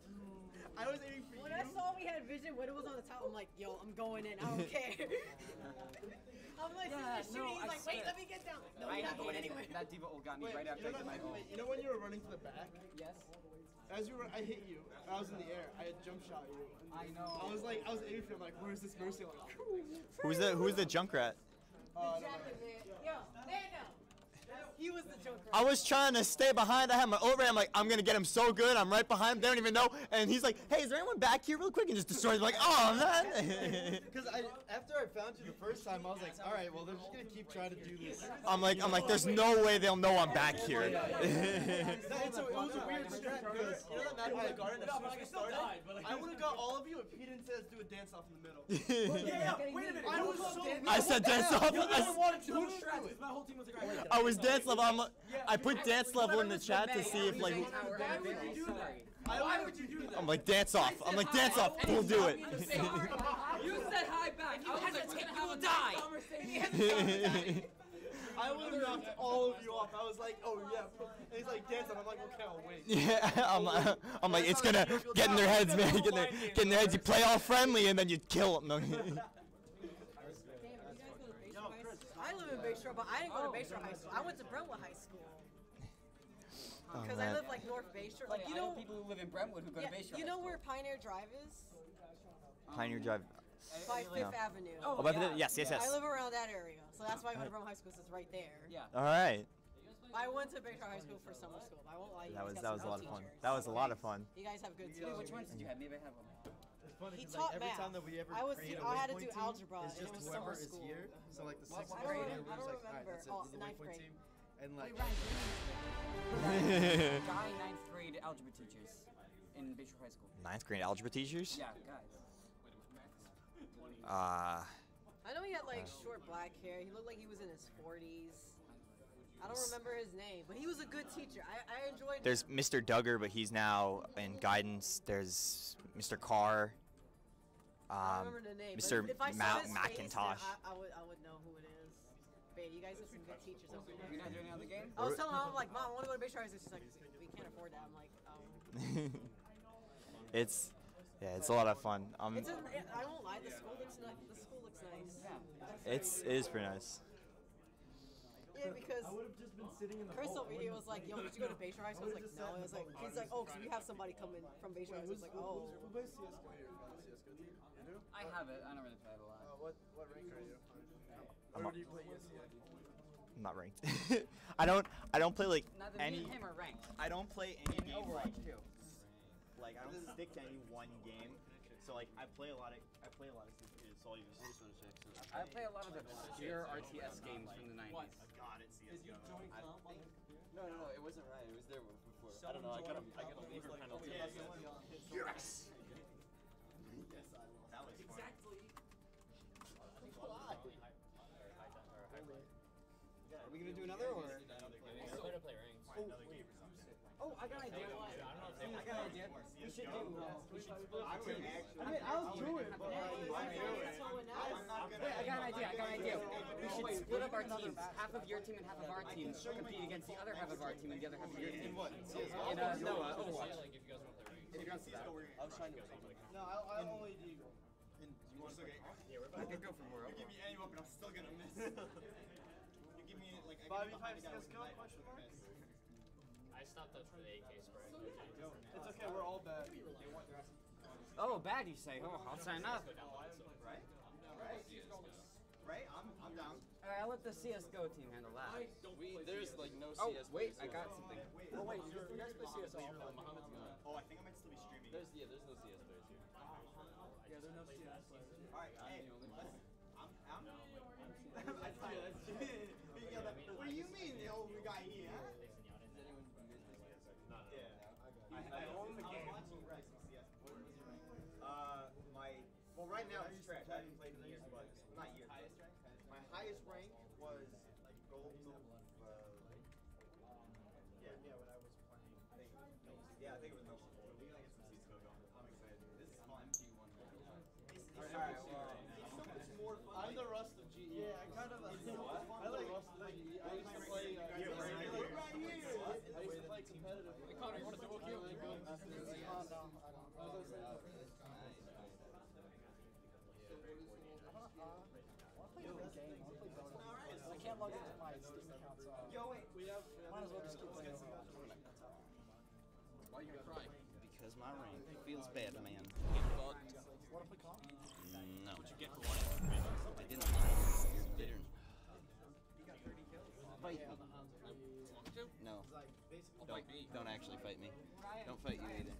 [SPEAKER 15] I was aiming for
[SPEAKER 7] When
[SPEAKER 15] you.
[SPEAKER 7] I saw we had vision, when it was on the top. I'm like, yo, I'm going in. I don't care. I I'm like,
[SPEAKER 2] Yeah,
[SPEAKER 7] yeah, shooting.
[SPEAKER 2] no,
[SPEAKER 7] He's
[SPEAKER 2] I
[SPEAKER 7] like, wait,
[SPEAKER 2] swear.
[SPEAKER 7] let me get down. No,
[SPEAKER 2] I
[SPEAKER 7] you're not going anywhere.
[SPEAKER 2] That D.Va ult got me
[SPEAKER 17] Wait,
[SPEAKER 2] right after
[SPEAKER 17] you
[SPEAKER 2] I did my
[SPEAKER 17] that- you know when you were running to the back?
[SPEAKER 2] Yes.
[SPEAKER 17] As you were, I hit you. I was in the air. I had jump shot you.
[SPEAKER 2] I know.
[SPEAKER 17] I was like, I was aiming for him, like, where's this mercy? I'm like,
[SPEAKER 16] Who's the Who's the Junkrat?
[SPEAKER 17] uh,
[SPEAKER 7] Exactly, man. Yo, Nando. He was the Joker.
[SPEAKER 16] I was trying to stay behind. I had my overhead. I'm like, I'm gonna get him so good. I'm right behind him. They don't even know. And he's like, Hey, is there anyone back here, real quick? And just destroys. him. like, oh man.
[SPEAKER 17] Because I, after I found you the first time, I was like, all right, well, they're just gonna keep trying to do this.
[SPEAKER 16] I'm like, I'm like, there's no way they'll know I'm back here.
[SPEAKER 17] It's a, it was a weird strat because you know that map in the garden as soon as we started, I would have got all of you if he didn't say let's do a dance off in the middle.
[SPEAKER 2] Yeah, yeah, wait a minute.
[SPEAKER 17] I was so
[SPEAKER 16] I said dance off.
[SPEAKER 2] You're the
[SPEAKER 16] I
[SPEAKER 2] one
[SPEAKER 16] s-
[SPEAKER 2] wanted to do. My whole team was like.
[SPEAKER 16] I was dance level. I'm, I put dance level in the chat to see if like.
[SPEAKER 2] Why would you do that? Why would you do that?
[SPEAKER 16] I'm like dance off. I'm like dance off. We'll do it.
[SPEAKER 13] You said hi back. I was like, we're gonna have a conversation.
[SPEAKER 17] I would have knocked all of you off. I was like, oh yeah. And he's like dancing. I'm like, okay, I'll wait.
[SPEAKER 16] Yeah, I'm, uh, I'm like, it's gonna get in their heads, man. Get in their, get in their heads. You play all friendly, and then you kill them.
[SPEAKER 7] I live in Bay Shore, but I didn't go to oh. Bay Shore High School. I went to Brentwood High School.
[SPEAKER 16] Oh,
[SPEAKER 7] Because I live like North Bay Shore. Like, you
[SPEAKER 2] I
[SPEAKER 7] know,
[SPEAKER 2] people who live in Brentwood who go
[SPEAKER 7] yeah,
[SPEAKER 2] to Bay Shore.
[SPEAKER 7] you know where Pioneer Drive is?
[SPEAKER 16] Pioneer Drive.
[SPEAKER 7] By
[SPEAKER 16] No.
[SPEAKER 7] Fifth Avenue.
[SPEAKER 16] Oh, by Fifth- yes, yes, yes.
[SPEAKER 7] I live around that area, so that's why I go to Brentwood High School. 'cause it's right there.
[SPEAKER 2] Yeah.
[SPEAKER 16] All right.
[SPEAKER 7] I went to Bay Shore High School for summer school. I won't lie.
[SPEAKER 16] That was that was a lot of fun. That was a lot of fun.
[SPEAKER 7] You guys have good
[SPEAKER 2] Wait, which ones did you have? Maybe I have one.
[SPEAKER 17] It's funny
[SPEAKER 7] He
[SPEAKER 17] 'cause,
[SPEAKER 7] taught
[SPEAKER 17] like, every
[SPEAKER 7] math.
[SPEAKER 17] time that we ever
[SPEAKER 7] I was
[SPEAKER 17] create a
[SPEAKER 7] I had to do algebra,
[SPEAKER 17] it's
[SPEAKER 7] and it
[SPEAKER 17] just
[SPEAKER 7] was
[SPEAKER 17] whoever
[SPEAKER 7] summer
[SPEAKER 17] is
[SPEAKER 7] school.
[SPEAKER 17] here. So like the
[SPEAKER 7] What-
[SPEAKER 17] sixth
[SPEAKER 7] I don't
[SPEAKER 17] grade,
[SPEAKER 7] remember- I
[SPEAKER 17] everyone's
[SPEAKER 7] don't
[SPEAKER 17] like, all right,
[SPEAKER 7] remember.
[SPEAKER 17] that's it.
[SPEAKER 7] Oh,
[SPEAKER 17] the
[SPEAKER 7] ninth
[SPEAKER 17] waypoint
[SPEAKER 7] grade.
[SPEAKER 17] team. And like,
[SPEAKER 2] Guy ninth grade algebra teachers in Bay Shore High School.
[SPEAKER 16] Ninth grade algebra teachers.
[SPEAKER 2] Yeah, guys.
[SPEAKER 16] Uh,
[SPEAKER 7] I know he had like short black hair. He looked like he was in his 40s. I don't remember his name, but he was a good teacher. I, I enjoyed
[SPEAKER 16] there's
[SPEAKER 7] him.
[SPEAKER 16] Mr. Duggar, but he's now in guidance. There's Mr. Carr.
[SPEAKER 7] I don't
[SPEAKER 16] Um,
[SPEAKER 7] name.
[SPEAKER 16] Mr.
[SPEAKER 7] If I
[SPEAKER 16] Ma-
[SPEAKER 7] his face. I, I would I would know who it is. Babe, you guys have some good teachers over there.
[SPEAKER 2] You're not doing another game?
[SPEAKER 7] I was telling her, I'm like, Mom, I want to go to Bay Shore High She's like, we can't afford that. I'm like, oh.
[SPEAKER 16] it's yeah, it's a lot of fun. Um,
[SPEAKER 7] It's an, it, I won't lie, the school looks nice. The school looks nice. Yeah.
[SPEAKER 16] it's it is pretty nice.
[SPEAKER 7] Yeah, because
[SPEAKER 17] I would have just been sitting in the
[SPEAKER 7] Chris
[SPEAKER 17] hall.
[SPEAKER 7] over here was like, "Yo, did you go to Bay Shore High School?" I was like, "No." It was like, he's like, oh, "Oh, 'cause we have somebody coming from Bay Shore High School." I was like, "Oh."
[SPEAKER 17] Who plays CS:GO team? You do?
[SPEAKER 2] I have it. I don't really play it a lot.
[SPEAKER 17] Uh, what what rank are you?
[SPEAKER 16] I'm
[SPEAKER 17] Or do you play ESEA?
[SPEAKER 16] I'm not ranked. I don't I don't play like
[SPEAKER 2] Neither me
[SPEAKER 16] any.
[SPEAKER 2] and him are ranked.
[SPEAKER 16] I don't play any
[SPEAKER 2] In
[SPEAKER 16] game
[SPEAKER 2] Overwatch
[SPEAKER 16] like-
[SPEAKER 2] too.
[SPEAKER 16] Like I don't stick to any one game. So like I play a lot of I play a lot of Soul Eater Six on Six.
[SPEAKER 2] I play a lot of obscure RTS games from the 90s.
[SPEAKER 16] God, it's CS:GO.
[SPEAKER 2] No, no, no, it wasn't right. It was there before.
[SPEAKER 18] I don't know. I got a, I got a leaver penalty.
[SPEAKER 16] Yes.
[SPEAKER 2] Are we gonna do another or? Oh, I got an idea. I got an idea. We should do. We should split up the teams.
[SPEAKER 17] I mean, I'll do it, but like,
[SPEAKER 2] Wait, I got an idea. I got an idea. We should split up our teams. Half of your team and half of our team compete against the other half of our team and the other half of your team. In what? In uh, no, uh, Overwatch. If you're down for that.
[SPEAKER 17] I was trying to. No, I'll, I'll only do.
[SPEAKER 16] You want to get?
[SPEAKER 2] I could go for more.
[SPEAKER 16] You give me any weapon, I'm still gonna miss. you give me like.
[SPEAKER 17] Five five CS:GO? Question mark.
[SPEAKER 11] I stopped up for the AK spray.
[SPEAKER 17] It's okay. We're all bad.
[SPEAKER 2] Oh, bad you say? Oh, I'll sign up.
[SPEAKER 16] Right? Right? Right? I'm, I'm down.
[SPEAKER 2] Alright, I'll let the CS:GO team handle that.
[SPEAKER 15] We, there's like no
[SPEAKER 2] Oh, wait, I got something.
[SPEAKER 15] Oh wait, you you guys play CS all the Muhammad's gonna.
[SPEAKER 16] Oh, I think I might still be streaming.
[SPEAKER 15] There's yeah, there's no CS players here.
[SPEAKER 17] Yeah, there's no CS players.
[SPEAKER 16] Alright, hey, listen. I'm, I'm. I
[SPEAKER 17] competitive.
[SPEAKER 15] Hey Connor, you want a dual kill?
[SPEAKER 16] logged into my Steam account, so
[SPEAKER 19] Yo, wait. We have.
[SPEAKER 16] might as well just keep playing.
[SPEAKER 20] Why you gonna cry?
[SPEAKER 15] Because my ring feels bad, man.
[SPEAKER 16] What if we call?
[SPEAKER 15] No.
[SPEAKER 17] What you get
[SPEAKER 15] Don't, don't actually fight me. Don't fight you either.